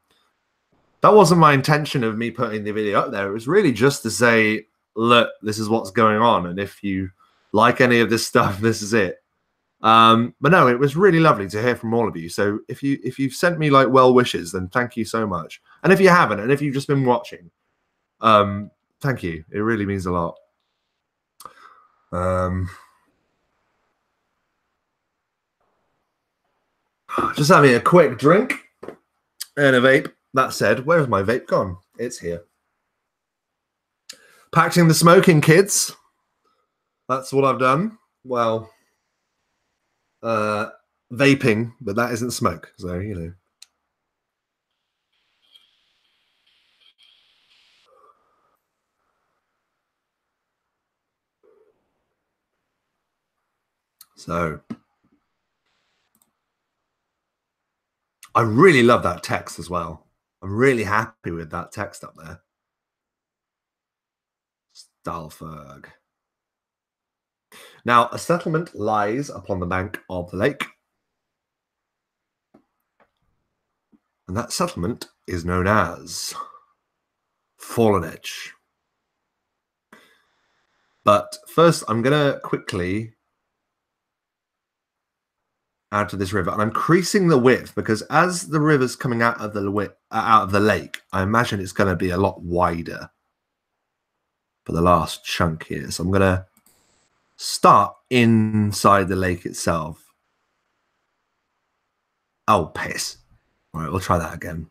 that wasn't my intention of me putting the video up there. It was really just to say, Look, this is what's going on. And if you like any of this *laughs* stuff, this is it. Um, but no, it was really lovely to hear from all of you. So if you if you've sent me like well wishes, then thank you so much. And if you haven't, and if you've just been watching, um, thank you. It really means a lot. Um, just having a quick drink and a vape. That said, where's my vape gone? It's here. Packing the smoking, kids. That's what I've done. Well, uh, vaping, but that isn't smoke. So, you know. So I really love that text as well. I'm really happy with that text up there. Stalferg. Now, a settlement lies upon the bank of the lake. And that settlement is known as Fallen Edge. But first, I'm going to quickly out to this river, and I'm increasing the width because as the river's coming out of the uh, out of the lake, I imagine it's going to be a lot wider for the last chunk here. So I'm going to start inside the lake itself. Oh, piss. All right, we'll try that again.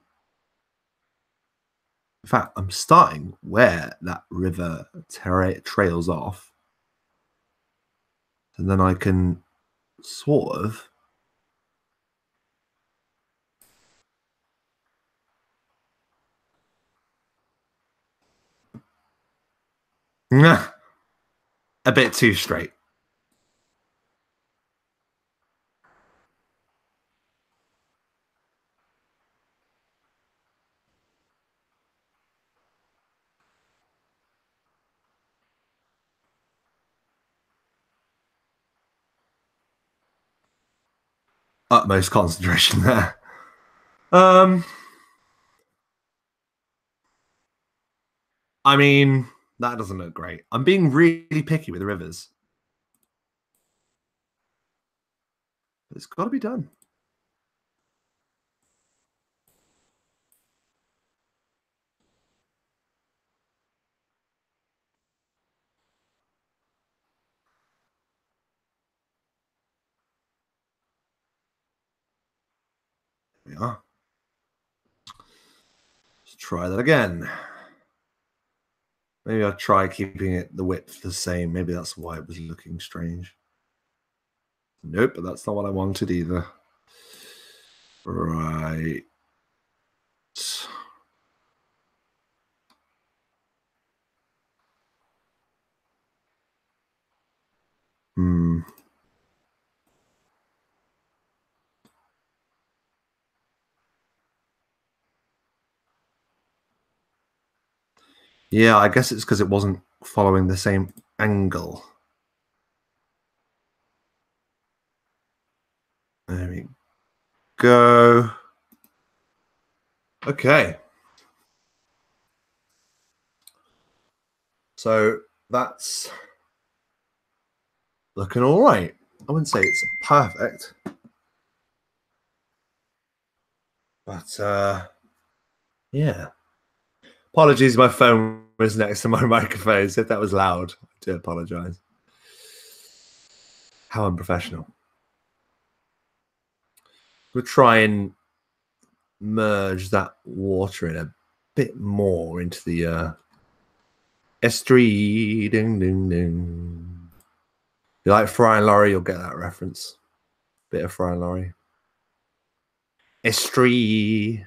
In fact, I'm starting where that river tra trails off. And then I can sort of Nah, a bit too straight. Utmost concentration *laughs* there. Um, I mean, that doesn't look great. I'm being really picky with the rivers. But it's got to be done. There we are. Let's try that again. Maybe I'll try keeping it the width the same. Maybe that's why it was looking strange. Nope, but that's not what I wanted either. Right. Hmm. Yeah, I guess it's because it wasn't following the same angle. There we go. Okay. So that's looking all right. I wouldn't say it's perfect, but uh, yeah. Apologies, my phone was next to my *laughs* microphone. So if that was loud, I do apologize. How unprofessional. We'll try and merge that water in a bit more into the uh, estuary. Ding, ding, ding. If you like Fry and Laurie, you'll get that reference. Bit of Fry and Laurie. Estuary.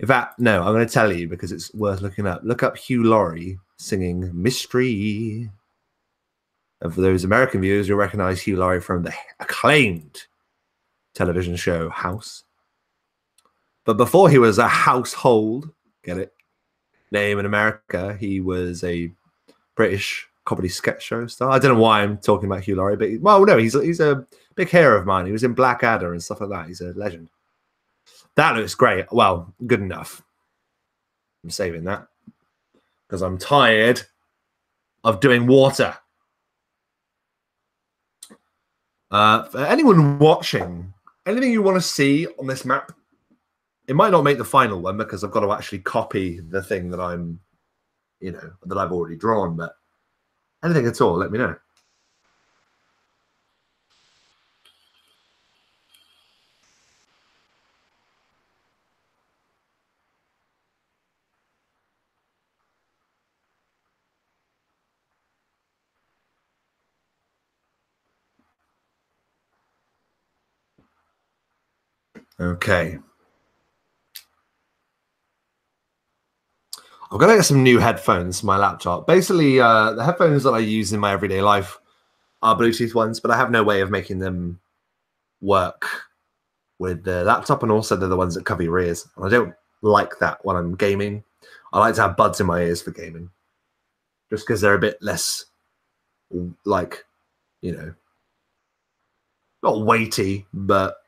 In fact, no, I'm going to tell you because it's worth looking up. Look up Hugh Laurie singing Mystery. And for those American viewers, you'll recognize Hugh Laurie from the acclaimed television show House. But before he was a household, get it, name in America, he was a British comedy sketch show star. I don't know why I'm talking about Hugh Laurie, but well, no, he's he's a big hero of mine. He was in Blackadder and stuff like that. He's a legend. That looks great. Well, good enough. I'm saving that because I'm tired of doing water. Uh, for anyone watching, anything you want to see on this map, it might not make the final one because I've got to actually copy the thing that I'm, you know, that I've already drawn. But anything at all, let me know. Okay. I'm gonna get some new headphones for my laptop. Basically, uh, the headphones that I use in my everyday life are Bluetooth ones, but I have no way of making them work with the laptop, and also they're the ones that cover your ears. And I don't like that when I'm gaming. I like to have buds in my ears for gaming, just because they're a bit less, like, you know, not weighty, but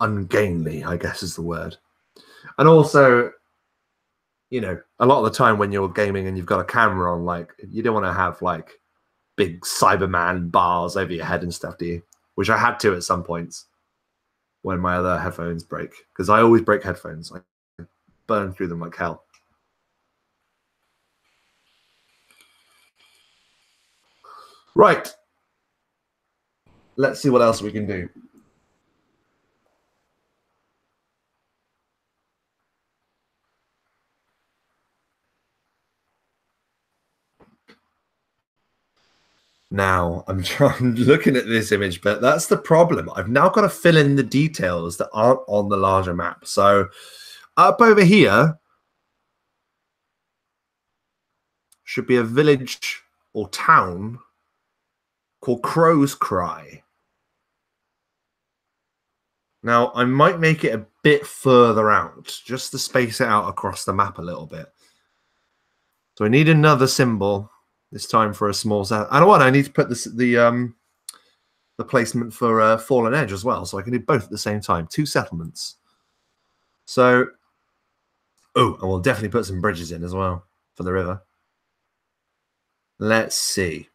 ungainly, I guess is the word. And also, you know, a lot of the time when you're gaming and you've got a camera on, like, you don't want to have like big Cyberman bars over your head and stuff, do you? Which I had to at some points when my other headphones break because I always break headphones. I burn through them like hell. Right. Let's see what else we can do. Now I'm *laughs* trying looking at this image, but that's the problem. I've now got to fill in the details that aren't on the larger map. So up over here should be a village or town called Crow's Cry. Now I might make it a bit further out, just to space it out across the map a little bit. So I need another symbol this time for a small set. And what I need to put this the um the placement for uh, Fallen Edge as well, so I can do both at the same time. Two settlements. So, oh, and we'll definitely put some bridges in as well for the river. Let's see.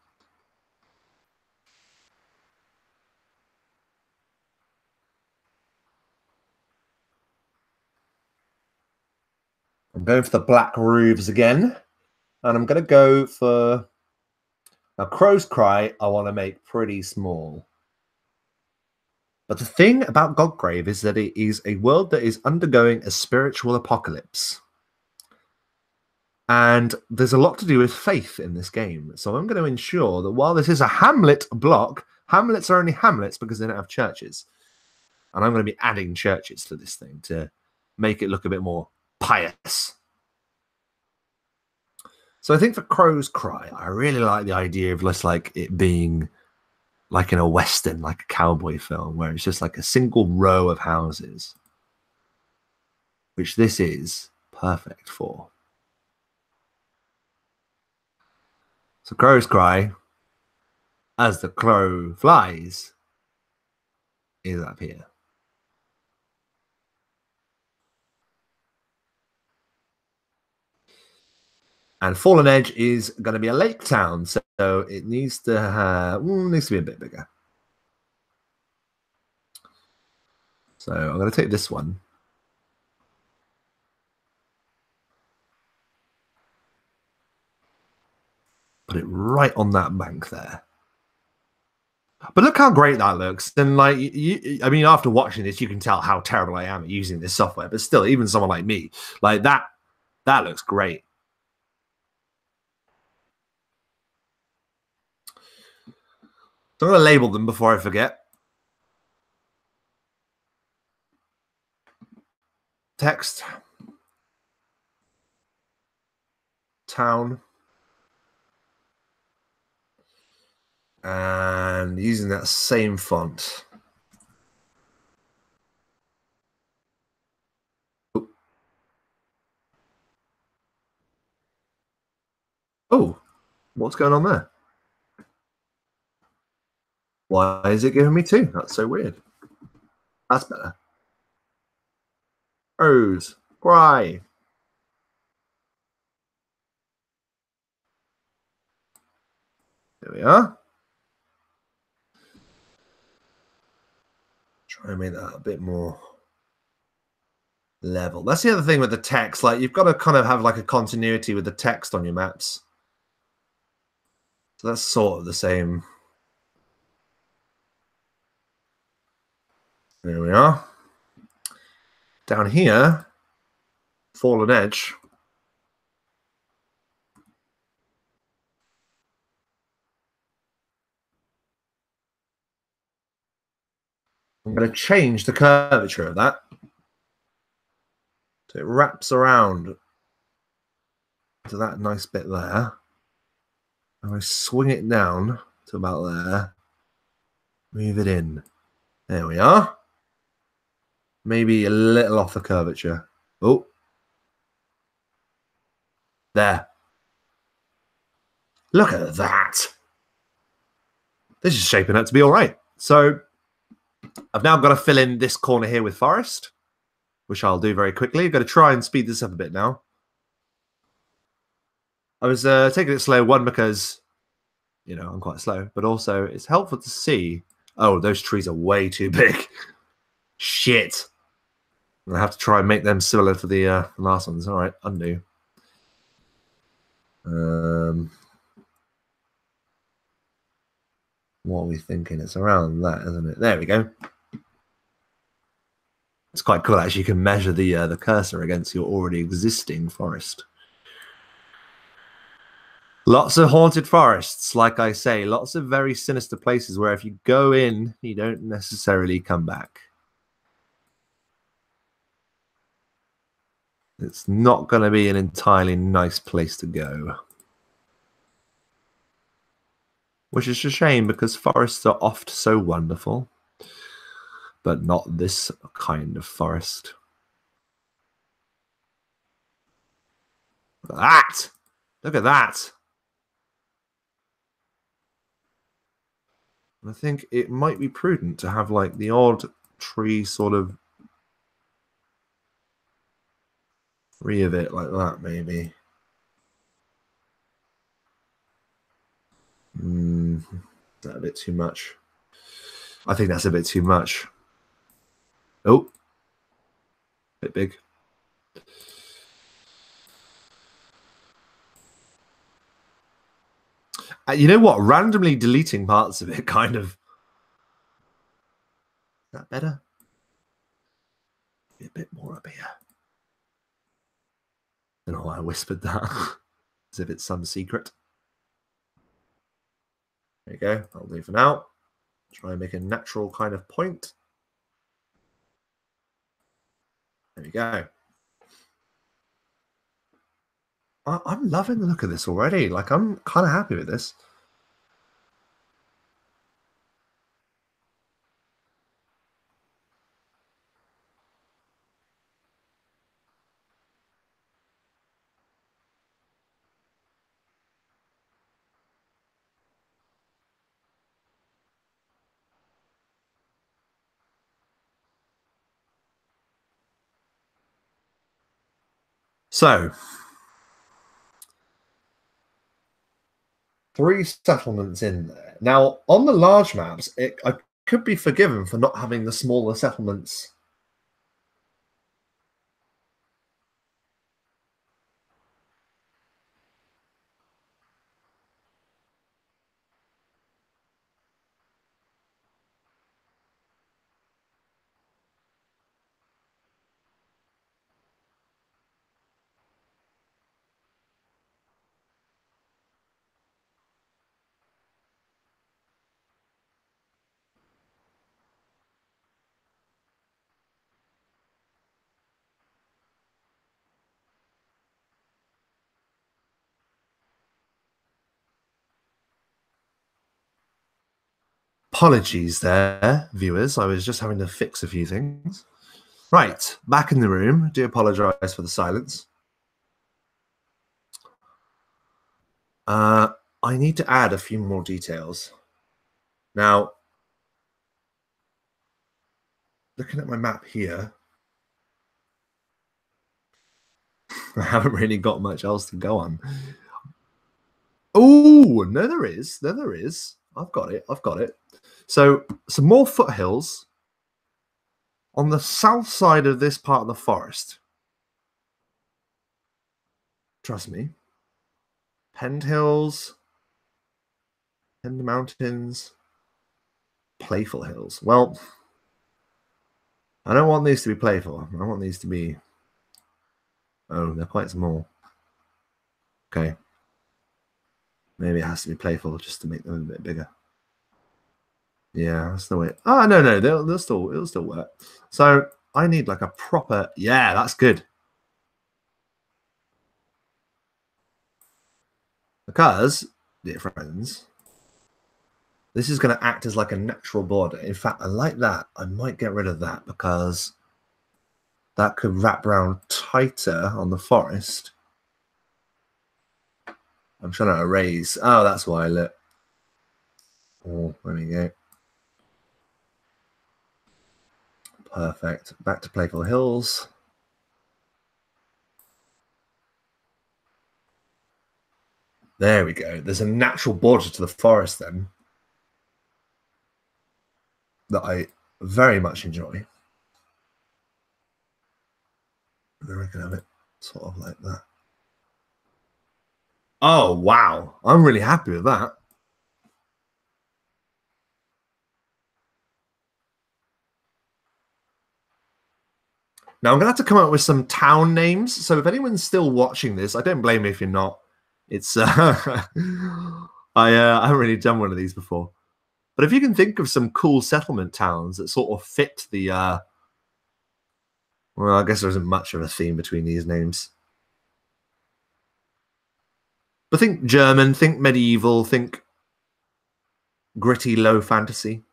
I'm going for the black roofs again. And I'm going to go for now Crow's Cry. I want to make pretty small, But the thing about Godgrave is that it is a world that is undergoing a spiritual apocalypse. And there's a lot to do with faith in this game. So I'm going to ensure that while this is a Hamlet block, Hamlets are only Hamlets because they don't have churches. And I'm going to be adding churches to this thing to make it look a bit more pious. So I think for Crow's Cry, I really like the idea of just like it being like in a western, like a cowboy film, where it's just like a single row of houses, which this is perfect for. So Crow's Cry, as the crow flies, is up here. And Fallen Edge is going to be a lake town, so it needs to mm, needs to be a bit bigger. So I'm going to take this one. Put it right on that bank there. But look how great that looks. And like, you, I mean, after watching this, you can tell how terrible I am at using this software. But still, even someone like me, like that, that looks great. So I'm going to label them before I forget. Text. Town. And using that same font. Oh, what's going on there? Why is it giving me two? That's so weird. That's better. Crow's Cry. There we are. Try and make that a bit more level. That's the other thing with the text. Like you've got to kind of have like a continuity with the text on your maps. So that's sort of the same There we are. Down here, Fallen Edge. I'm going to change the curvature of that. So it wraps around to that nice bit there. And I swing it down to about there. Move it in. There we are. Maybe a little off the curvature. Oh. There. Look at that. This is shaping up to be all right. So I've now got to fill in this corner here with forest, which I'll do very quickly. I've got to try and speed this up a bit now. I was uh, taking it slow, one, because, you know, I'm quite slow, but also it's helpful to see. Oh, those trees are way too big. *laughs* Shit. I have to try and make them similar to the uh, last ones. All right, undo. Um, what are we thinking? It's around that, isn't it? There we go. It's quite cool actually. You can measure the uh, the cursor against your already existing forest. Lots of haunted forests, like I say, lots of very sinister places where if you go in, you don't necessarily come back. It's not going to be an entirely nice place to go. Which is a shame because forests are oft so wonderful, but not this kind of forest. That! Look at that! I think it might be prudent to have like the odd tree sort of three of it like that, maybe. Mm, that a bit too much? I think that's a bit too much. Oh, bit big. Uh, you know what? Randomly deleting parts of it *laughs* kind of Is that better? Be a bit more up here. Don't know why I whispered that, *laughs* as if it's some secret. There you go. I'll do for now. Try and make a natural kind of point. There you go. I, am loving the look of this already. Like, I'm kind of happy with this. So, three settlements in there. Now, on the large maps, it, I could be forgiven for not having the smaller settlements Apologies there, viewers. I was just having to fix a few things. Right, back in the room. Do apologize for the silence. Uh, I need to add a few more details. Now, looking at my map here, *laughs* I haven't really got much else to go on. Oh, no, there is. No, there is. I've got it. I've got it. So some more foothills on the south side of this part of the forest. Trust me. Pend Hills, Pend Mountains, Playful Hills. Well, I don't want these to be playful. I want these to be. Oh, they're quite small. Okay. Maybe it has to be playful just to make them a bit bigger. Yeah, that's the way. Oh no, no, they'll they'll still it'll still work. So I need like a proper. Yeah, that's good. Because, dear friends, this is going to act as like a natural border. In fact, I like that. I might get rid of that because that could wrap around tighter on the forest. I'm trying to erase. Oh, that's why I look. Oh, there we go. Perfect. Back to Playful Hills. There we go. There's a natural border to the forest then that I very much enjoy. And then I can have it sort of like that. Oh, wow. I'm really happy with that. Now I'm gonna have to come up with some town names. So if anyone's still watching this, I don't blame you if you're not. It's *laughs* uh, I uh, I haven't really done one of these before, but if you can think of some cool settlement towns that sort of fit the uh, well, I guess there isn't much of a theme between these names. But think German, think medieval, think gritty low fantasy.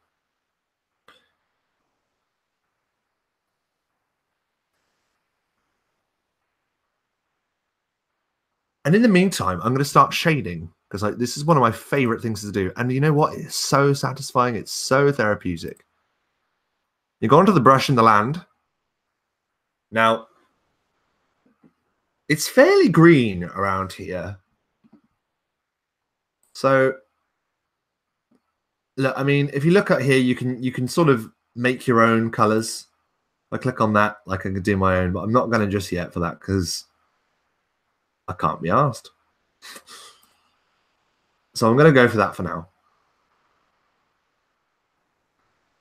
And in the meantime, I'm going to start shading because like this is one of my favorite things to do. And you know what? It's so satisfying. It's so therapeutic. You go onto the brush in the land. Now, it's fairly green around here. So, look, I mean, if you look at here, you can you can sort of make your own colors. I click on that, like I can do my own, but I'm not going to just yet for that because I can't be asked. So I'm going to go for that for now.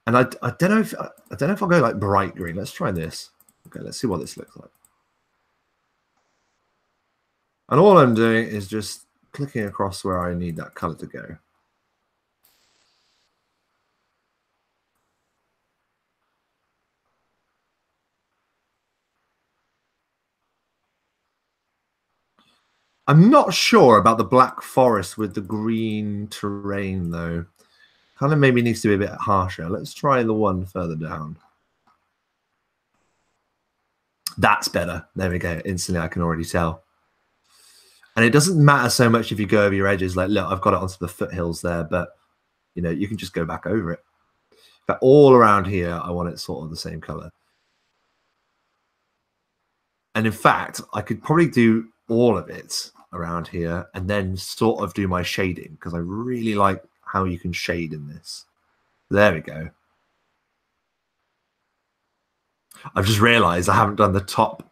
And I, I don't know if I don't know if I'll go like bright green. Let's try this. Okay, let's see what this looks like. And all I'm doing is just clicking across where I need that color to go. I'm not sure about the black forest with the green terrain though. Kind of maybe needs to be a bit harsher. Let's try the one further down. That's better. There we go. Instantly, I can already tell. And it doesn't matter so much if you go over your edges. Like, look, I've got it onto the foothills there, but you know, you can just go back over it. But all around here, I want it sort of the same color. And in fact, I could probably do all of it around here and then sort of do my shading because I really like how you can shade in this. There we go. I've just realized I haven't done the top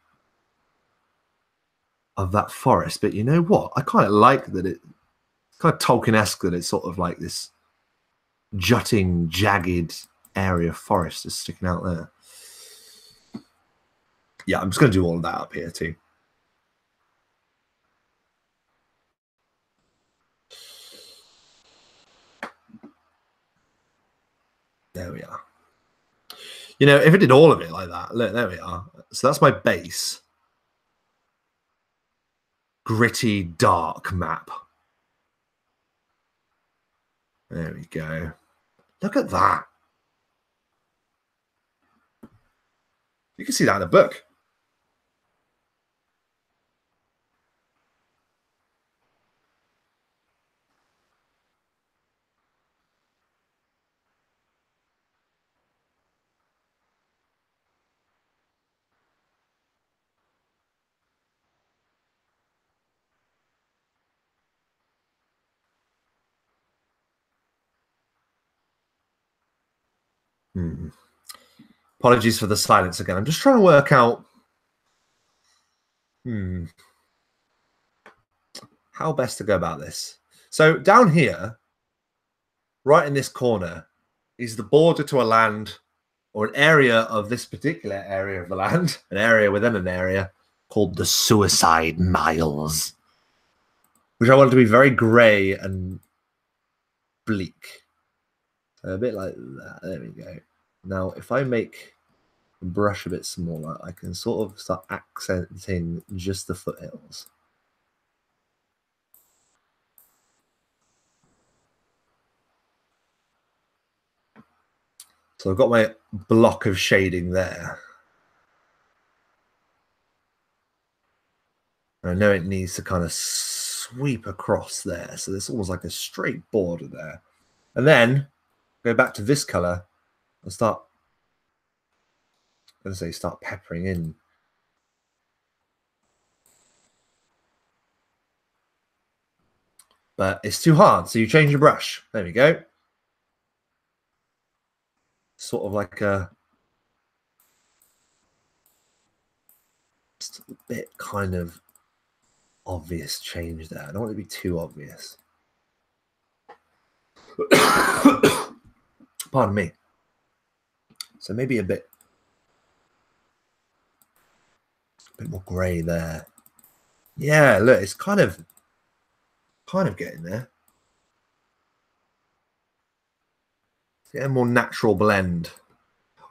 of that forest, but you know what? I kind of like that it kind of Tolkien-esque that it's sort of like this jutting, jagged area of forest is sticking out there. Yeah, I'm just going to do all of that up here too. There we are. You know, if it did all of it like that, look, there we are. So that's my base. Gritty, dark map. There we go. Look at that. You can see that in the book. Hmm. Apologies for the silence again. I'm just trying to work out hmm, how best to go about this. So down here, right in this corner, is the border to a land or an area of this particular area of the land, *laughs* an area within an area called the Suicide Miles, which I want to be very grey and bleak. So a bit like that. There we go. Now, if I make the brush a bit smaller, I can sort of start accenting just the foothills. So I've got my block of shading there. I know it needs to kind of sweep across there. So there's almost like a straight border there. And then go back to this color and start gonna say start peppering in. But it's too hard so you change your brush. There we go. Sort of like a just a bit kind of obvious change there. I don't want it to be too obvious. *coughs* Pardon me so maybe a bit, a bit more grey there. Yeah, look, it's kind of, kind of getting there. It's getting a more natural blend.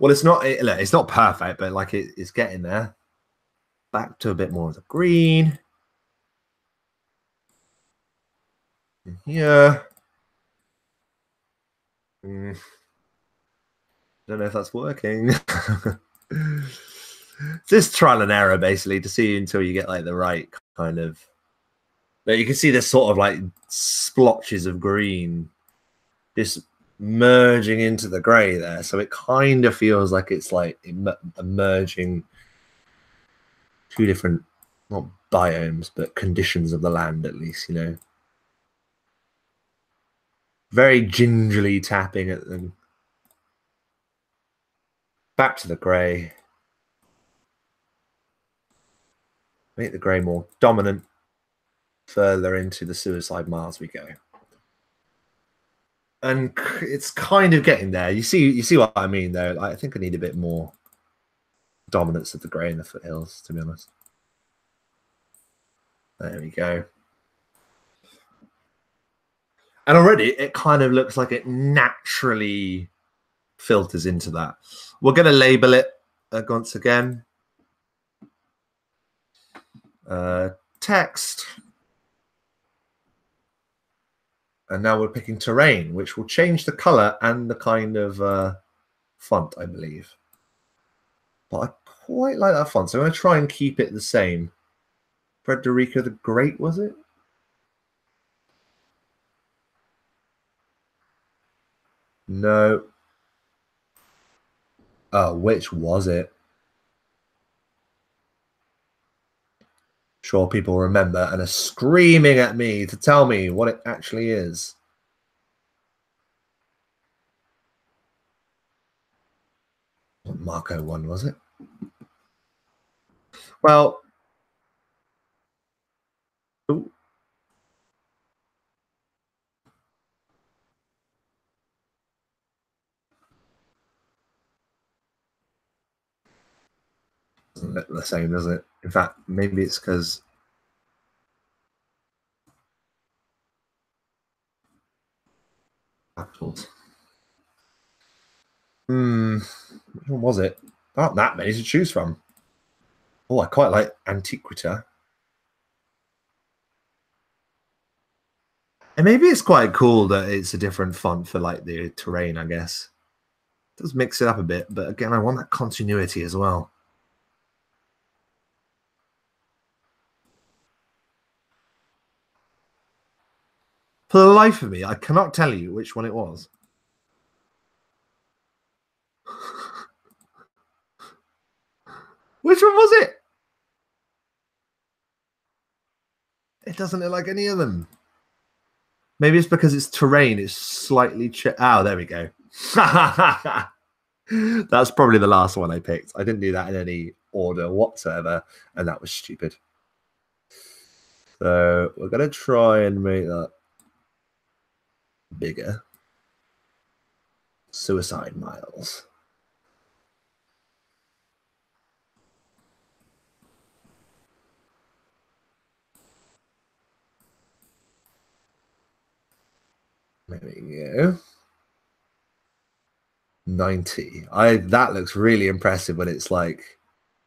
Well, it's not, it, look, it's not perfect, but like it, it's getting there. Back to a bit more of the green. Yeah. Mm. Don't know if that's working. *laughs* Just trial and error, basically, to see until you get like the right kind of. But you can see this sort of like splotches of green, just merging into the grey there. So it kind of feels like it's like emerging two different, not biomes, but conditions of the land, at least, you know. Very gingerly tapping at them back to the grey. Make the grey more dominant. Further into the suicide miles we go. and it's kind of getting there. You see, you see what I mean, though. I think I need a bit more dominance of the grey in the foothills, to be honest. There we go. And already it kind of looks like it naturally filters into that. We're going to label it uh, once again. Uh, text. And now we're picking terrain, which will change the color and the kind of uh, font, I believe. But I quite like that font, so I'm going to try and keep it the same. Fredericka the Great, was it? No. Oh, which was it? Sure, people remember and are screaming at me to tell me what it actually is. Marco one, was it? Well, ooh. Doesn't look the same, does it? In fact, maybe it's because capitals. Hmm, which one was it? Not that many to choose from. Oh, I quite like Antiquita. And maybe it's quite cool that it's a different font for like the terrain, I guess. It does mix it up a bit, but again, I want that continuity as well. For the life of me, I cannot tell you which one it was. which one was it? It doesn't look like any of them. Maybe it's because it's terrain. It's slightly. Ch- oh, there we go. *laughs* That's probably the last one I picked. I didn't do that in any order whatsoever, and that was stupid. So we're gonna try and make that bigger. Suicide Miles. There we go. 90. I that looks really impressive when it's like,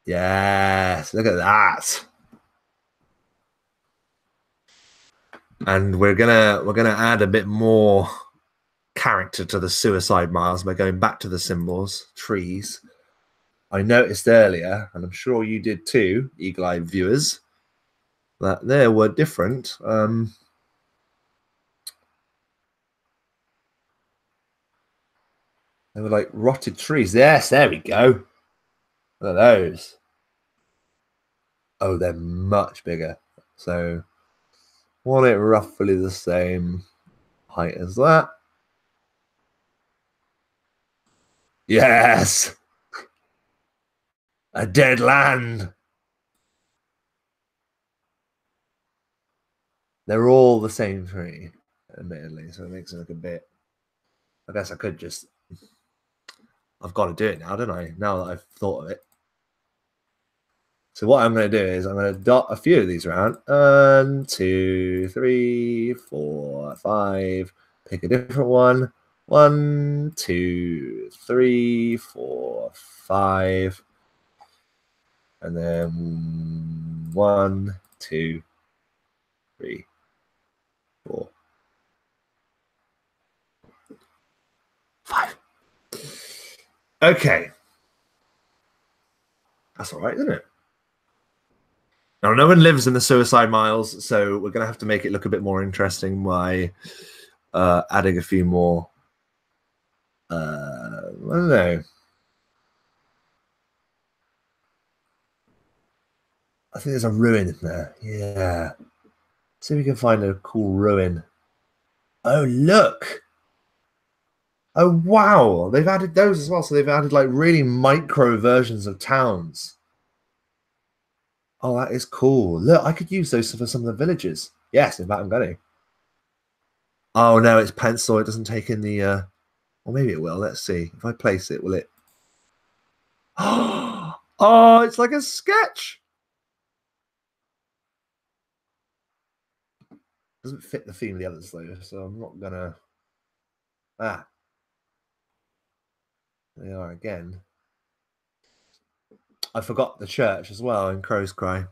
yes, look at that. And we're gonna we're gonna add a bit more character to the suicide miles by going back to the symbols trees. I noticed earlier and i'm sure you did too eagle-eyed viewers that there were different. Um they were like rotted trees. Yes there we go. Look at those. Oh they're much bigger. So want it roughly the same height as that. Yes! A dead land! They're all the same tree, admittedly, so it makes it look a bit. I guess I could just. I've got to do it now, don't I? Now that I've thought of it. So what I'm going to do is I'm going to dot a few of these around. One, two, three, four, five. Pick a different one. One, two, three, four, five. And then one, two, three, four, five. Okay. That's all right, isn't it? Now, no one lives in the suicide miles, so we're going to have to make it look a bit more interesting by uh, adding a few more. Uh, I don't know. I think there's a ruin in there. Yeah. See if we can find a cool ruin. Oh, look. Oh, wow. They've added those as well. So they've added like really micro versions of towns. Oh, that is cool. Look, I could use those for some of the villages. Yes, in fact, I'm going to. Oh no, it's pencil. It doesn't take in the. Uh... Or maybe it will. Let's see. If I place it, will it? *gasps* Oh, it's like a sketch. Doesn't fit the theme of the others though, so I'm not gonna. Ah, they are again. I forgot the church as well in Crow's Cry.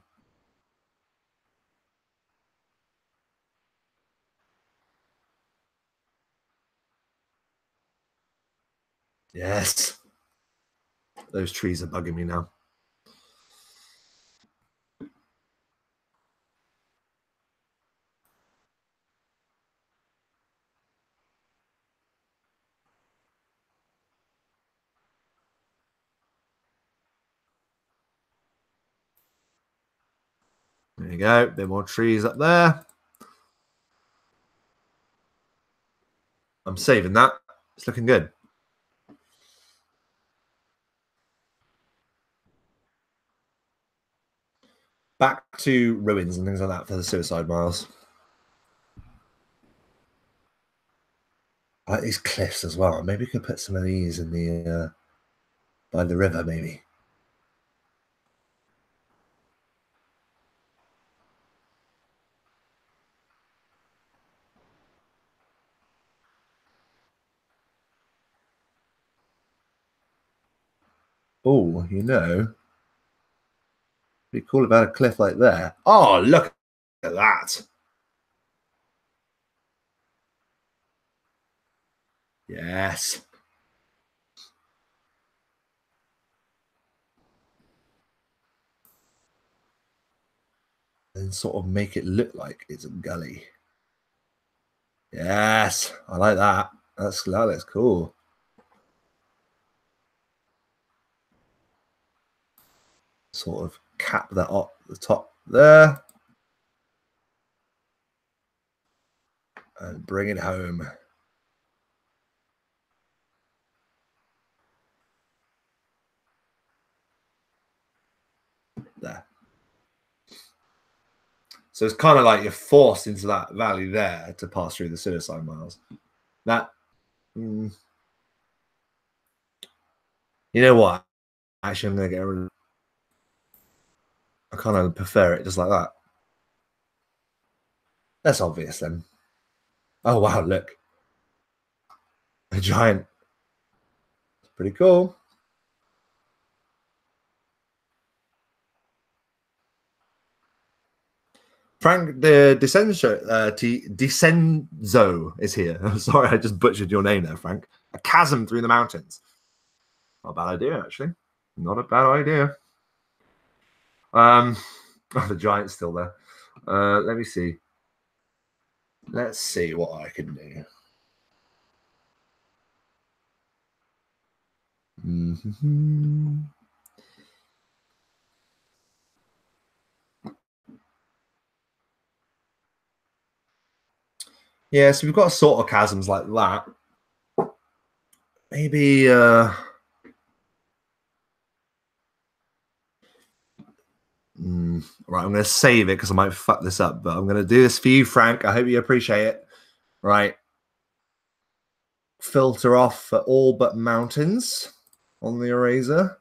Yes. Those trees are bugging me now. There go. Bit more trees up there. I'm saving that. It's looking good. Back to ruins and things like that for the suicide miles. I like these cliffs as well. Maybe we could put some of these in the uh, by the river, maybe. Oh, you know, be cool about a cliff like that. Oh, look at that. Yes. And sort of make it look like it's a gully. Yes, I like that. That's that looks cool. Sort of cap that up the top there and bring it home. There. So it's kind of like you're forced into that valley there to pass through the suicide miles. That, mm, you know what? Actually, I'm going to get rid of I kind of prefer it just like that. That's obvious then. Oh wow, look. A giant. It's pretty cool. Frank the Descenzo, uh, Descenzo is here. I'm *laughs* sorry, I just butchered your name there, Frank. A chasm through the mountains. Not a bad idea, actually. Not a bad idea. Um, *laughs* oh, the Giant's still there. Uh, let me see. Let's see what I can do. Mm-hmm. Yeah, so we've got sort of chasms like that. Maybe uh Mm, right, I'm going to save it because I might fuck this up, but I'm going to do this for you, Frank. I hope you appreciate it. Right. Filter off for all but mountains on the eraser.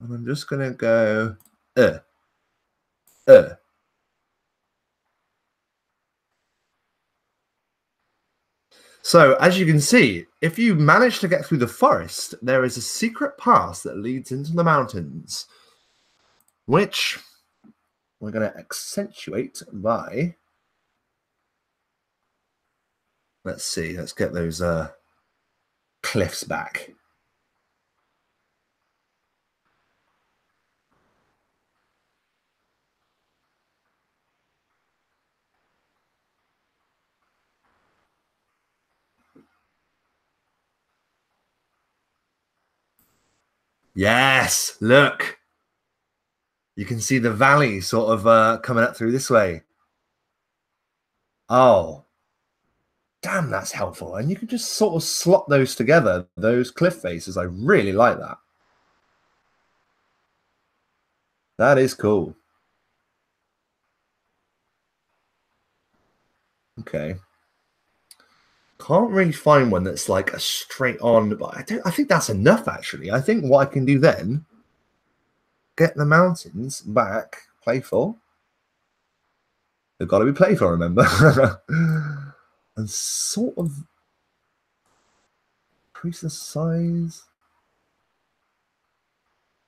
And I'm just going to go, uh, uh. So, as you can see, if you manage to get through the forest, there is a secret pass that leads into the mountains which we're going to accentuate by, let's see, let's get those uh, cliffs back. Yes, look. You can see the valley sort of uh, coming up through this way. Oh, damn, that's helpful. And you can just sort of slot those together, those cliff faces. I really like that. That is cool. Okay. Can't really find one that's like a straight on, but I I think that's enough actually. I think what I can do then, get the mountains back playful. They've got to be playful, remember? *laughs* and sort of increase the size.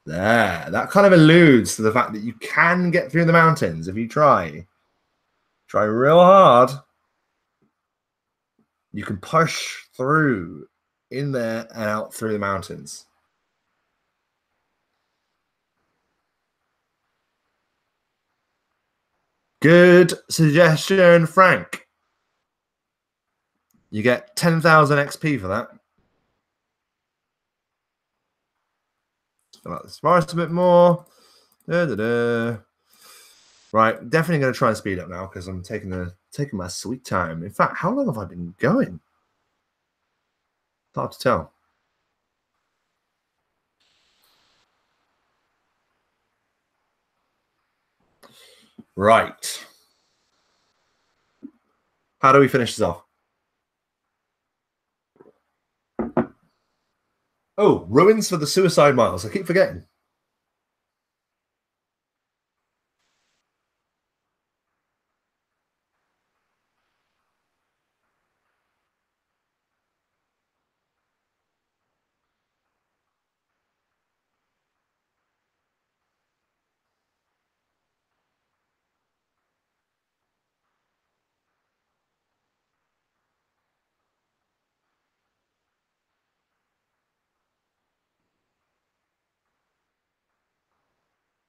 There, that kind of alludes to the fact that you can get through the mountains if you try. Try real hard. You can push through in there and out through the mountains. Good suggestion, Frank. You get 10,000 XP for that. Fill out this forest a bit more. Da, da, da. Right, definitely going to try and speed up now because I'm taking the taking my sweet time. In fact, how long have I been going? Hard to tell. Right. How do we finish this off? Oh, ruins for the suicide miles. I keep forgetting.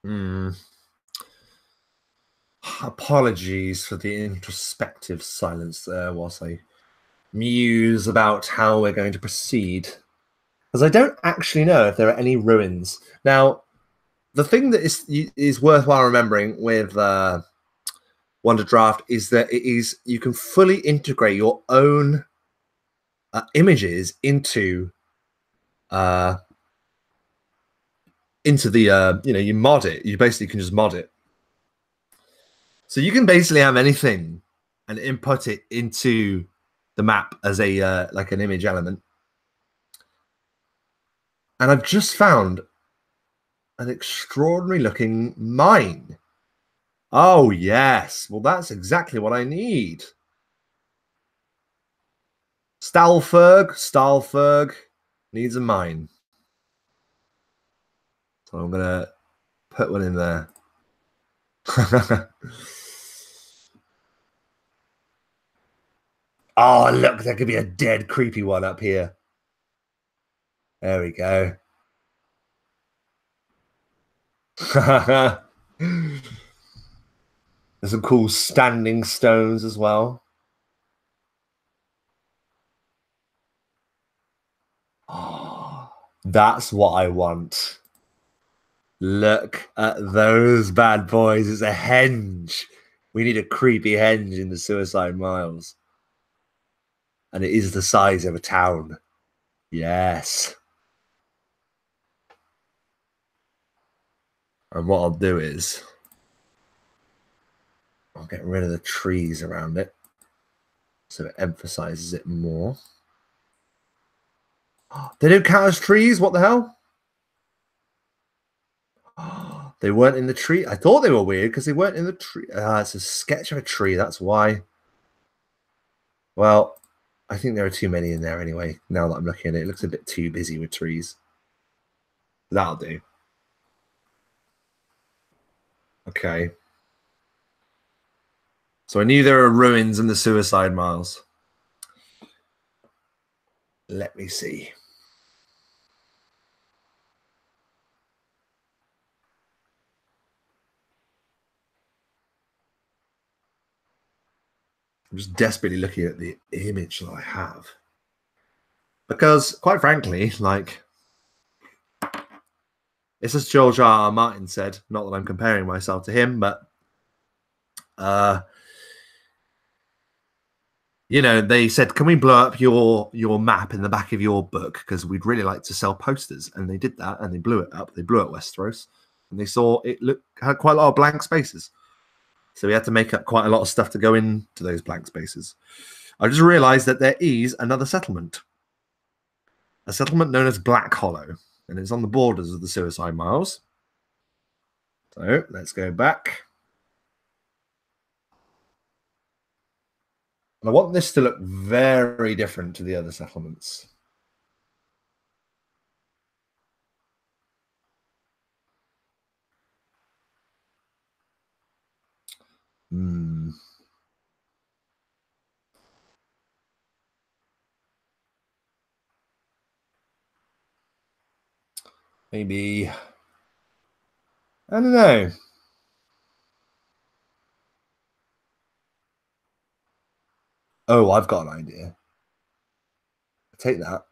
Hmm. Apologies for the introspective silence there whilst I muse about how we're going to proceed. As I don't actually know if there are any ruins. Now, the thing that is is worthwhile remembering with uh, Wonderdraft is that it is you can fully integrate your own uh, images into uh, into the uh, you know you mod it you basically can just mod it so you can basically have anything and input it into the map as a uh, like an image element. And i've just found an extraordinary looking mine. Oh yes. Well that's exactly what i need. Stalferg stalferg needs a mine. So I'm gonna put one in there. *laughs* oh, look, there could be a dead creepy one up here. There we go. *laughs* There's some cool standing stones as well. Oh, *gasps* that's what I want. Look at those bad boys. It's a henge. We need a creepy henge in the Suicide Miles. And it is the size of a town. Yes. And what I'll do is I'll get rid of the trees around it so it emphasizes it more. *gasps* They don't count as trees? What the hell? *gasps* they weren't in the tree. I thought they were weird because they weren't in the tree. Ah, it's a sketch of a tree. That's why. Well, I think there are too many in there anyway. Now that I'm looking at it, it looks a bit too busy with trees. That'll do. Okay. So I knew there were ruins in the suicide miles. Let me see. I'm just desperately looking at the image that I have. Because, quite frankly, like, it's as George R. R. Martin said, not that I'm comparing myself to him, but, uh, you know, they said, "Can we blow up your your map in the back of your book because we'd really like to sell posters?" And they did that, and they blew it up. They blew up Westeros, and they saw it look had quite a lot of blank spaces. So we had to make up quite a lot of stuff to go into those blank spaces. I just realized that there is another settlement. A settlement known as Black Hollow, and it's on the borders of the Suicide Miles. So let's go back. And I want this to look very different to the other settlements. Hmm. Maybe. I don't know. Oh, I've got an idea. Take that.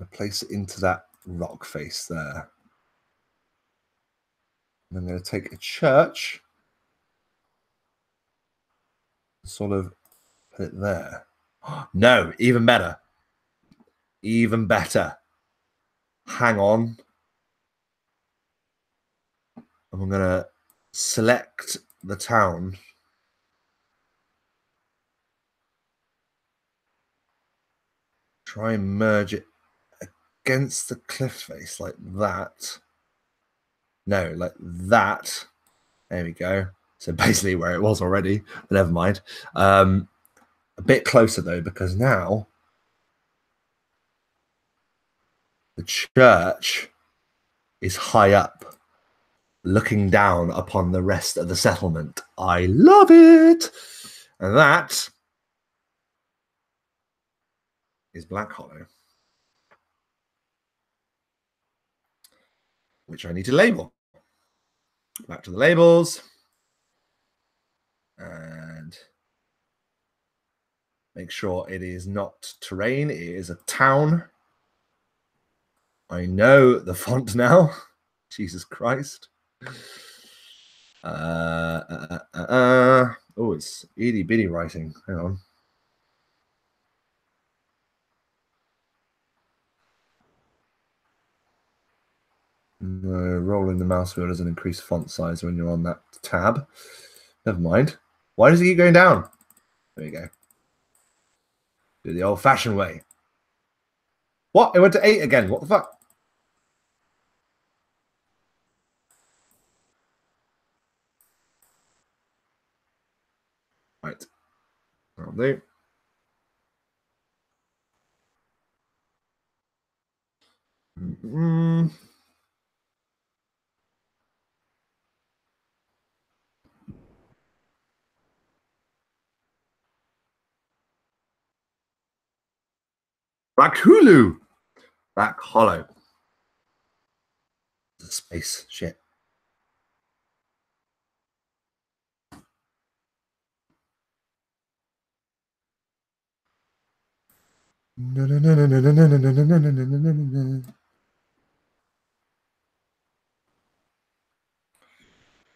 I place it into that rock face there. And I'm going to take a church, sort of put it there. *gasps* No, even better. Even better. Hang on. I'm going to select the town. Try and merge it against the cliff face like that. No, like that. There we go. So *laughs* basically where it was already, but never mind. Um, a bit closer though, because now the church is high up, looking down upon the rest of the settlement. I love it. And that is Black Hollow. which I need to label. Back to the labels. And make sure it is not terrain, it is a town. I know the font *laughs* now. Jesus Christ. Uh, uh, uh, uh, oh, it's itty bitty writing. Hang on. No, rolling the mouse wheel doesn't increase font size when you're on that tab. Never mind. Why does it keep going down? There you go. Do the old fashioned way. What? It went to eight again. What the fuck? Right. That'll. Mm -mm. Black Hulu. Black Hollow. Space no, no, no, no, no, no, no, no, no, no, no, no, no.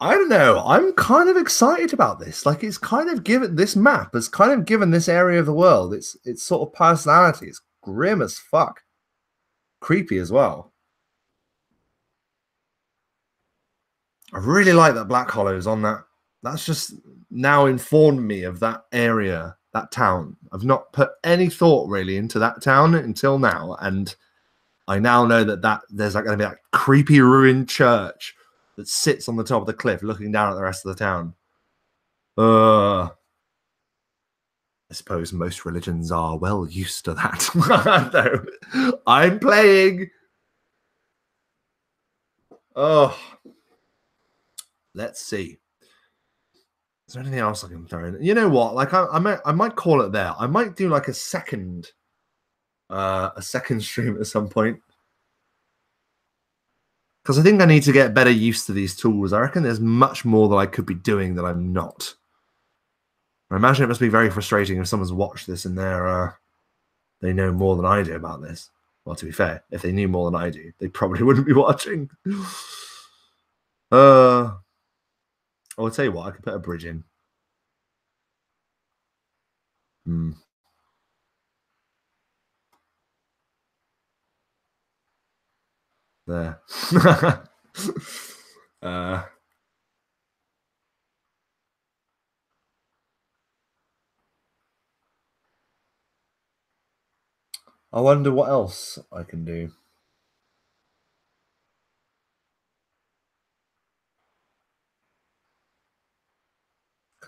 I don't know. I'm kind of excited about this. Like it's kind of given this map has kind of given this area of the world its its sort of personality. It's grim as fuck. Creepy as well. I really like that Black Hollows on that. That's just now informed me of that area, that town. I've not put any thought really into that town until now, and I now know that that there's like going to be that creepy ruined church that sits on the top of the cliff, looking down at the rest of the town. Uh, I suppose most religions are well used to that. *laughs* no, I'm playing. Oh, let's see. Is there anything else I can throw in? You know what? Like I, I might, I might call it there. I might do like a second, uh, a second *laughs* stream at some point because I think I need to get better used to these tools. I reckon there's much more that I could be doing that I'm not. I imagine it must be very frustrating if someone's watched this and they're uh, they know more than I do about this. Well, to be fair, if they knew more than I do, they probably *laughs* wouldn't be watching. Uh, I'll tell you what, I could put a bridge in. Hmm. There. *laughs* uh, I wonder what else I can do.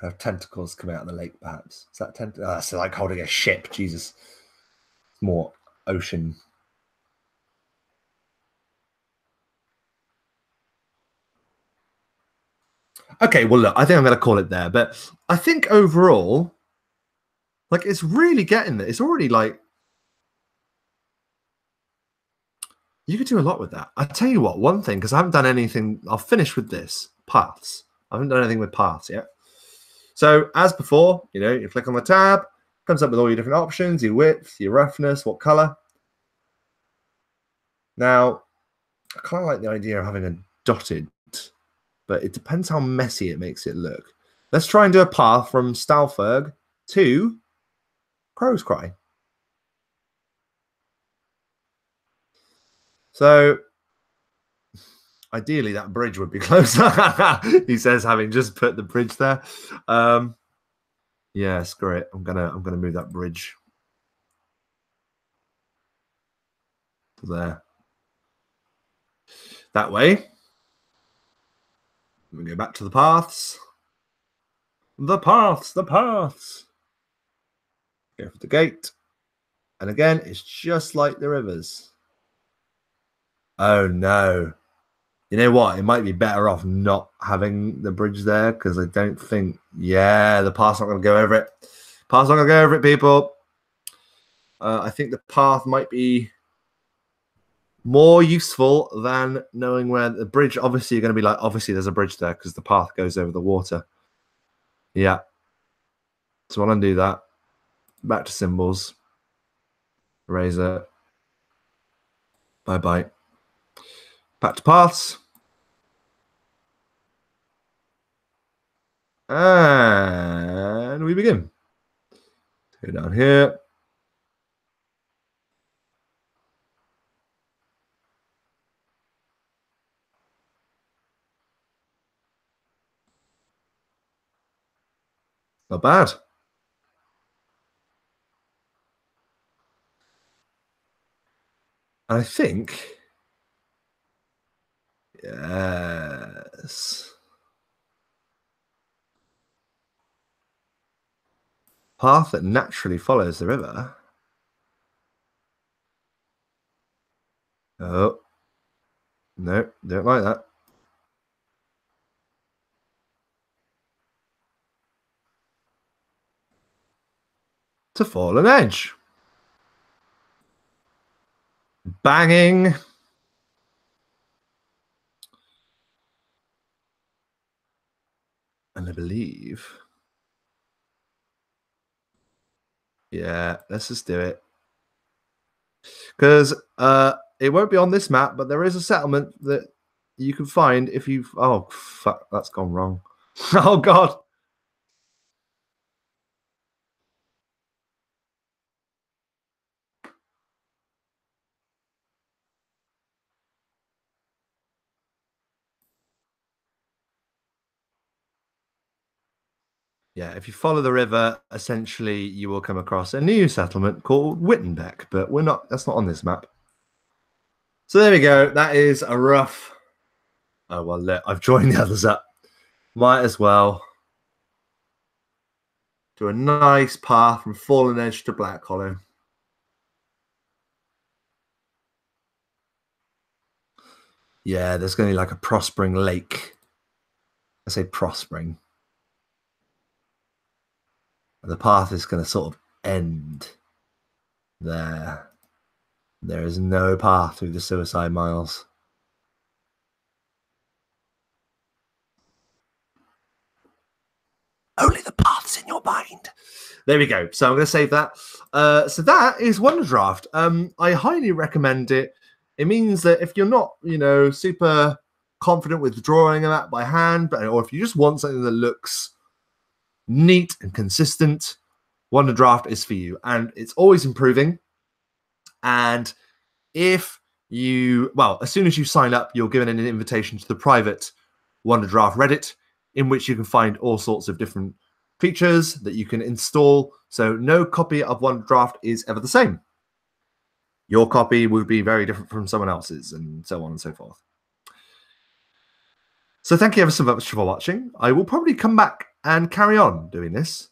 Of tentacles come out of the lake, perhaps. Is that tent? Oh, that's like holding a ship. Jesus, more ocean. Okay, well, look, I think I'm going to call it there. But I think overall, like, it's really getting there. It's already like you could do a lot with that. I tell you what, one thing because I haven't done anything. I'll finish with this paths. I haven't done anything with paths yet. So as before, you know, you click on the tab, comes up with all your different options, your width, your roughness, what color. Now, I kind of like the idea of having a dotted, but it depends how messy it makes it look. Let's try and do a path from Stalferg to Crow's Cry. So ideally that bridge would be *laughs* closer he says having just put the bridge there. Um yeah screw it. I'm gonna i'm gonna move that bridge there. That way we go back to the paths. The paths the paths. Go for the gate. And again it's just like the rivers oh no you know what? It might be better off not having the bridge there because I don't think. Yeah, the path's not going to go over it. Path's not going to go over it, people. Uh, I think the path might be more useful than knowing where the bridge. Obviously, you're going to be like, obviously, there's a bridge there because the path goes over the water. Yeah. So I'll undo that. Back to symbols. Eraser. Bye bye. Back to paths. And we begin. Go down here. Not bad. I think Yes. Path that naturally follows the river. Oh. No, don't like that. To fall Fallen Edge. Banging. And I believe. Yeah, let's just do it. Because uh, it won't be on this map, but there is a settlement that you can find if you've. Oh, fuck, that's gone wrong. *laughs* oh, God. Yeah, if you follow the river, essentially you will come across a new settlement called Wittenbeck, but we're not that's not on this map. So there we go. That is a rough. Oh well, look, I've joined the others up. Might as well do a nice path from Fallen Edge to Black Hollow. Yeah, there's going to be like a prospering lake. I say prospering the path is going to sort of end there. There is no path through the suicide miles. Only the paths in your mind. There we go. So I'm going to save that. Uh, so that is Wonderdraft. Um, I highly recommend it. It means that if you're not, you know, super confident with drawing a map by hand, but or if you just want something that looks neat and consistent, Wonderdraft is for you. And it's always improving. And if you, well, as soon as you sign up, you're given an invitation to the private Wonderdraft Reddit, in which you can find all sorts of different features that you can install. So no copy of Wonderdraft is ever the same. your copy would be very different from someone else's, and so on and so forth. So thank you ever so much for watching. I will probably come back and carry on doing this.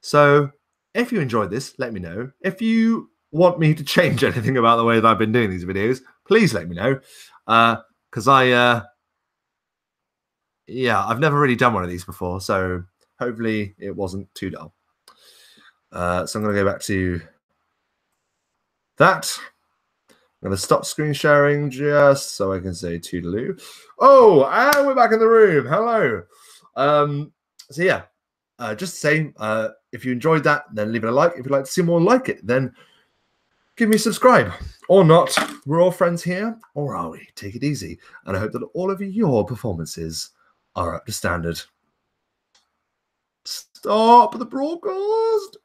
So if you enjoyed this, let me know. If you want me to *laughs* change anything about the way that I've been doing these videos, please let me know. Because uh, I, uh, yeah, I've never really done one of these before. So hopefully it wasn't too dull. Uh, so I'm going to go back to that. I'm going to stop screen sharing just so I can say toodaloo. Oh, and we're back in the room. Hello. Um, so yeah, uh, just same. Uh, if you enjoyed that, then leave it a like. If you'd like to see more like it, then give me a subscribe or not. We're all friends here, or are we? Take it easy. And I hope that all of your performances are up to standard. Stop the broadcast.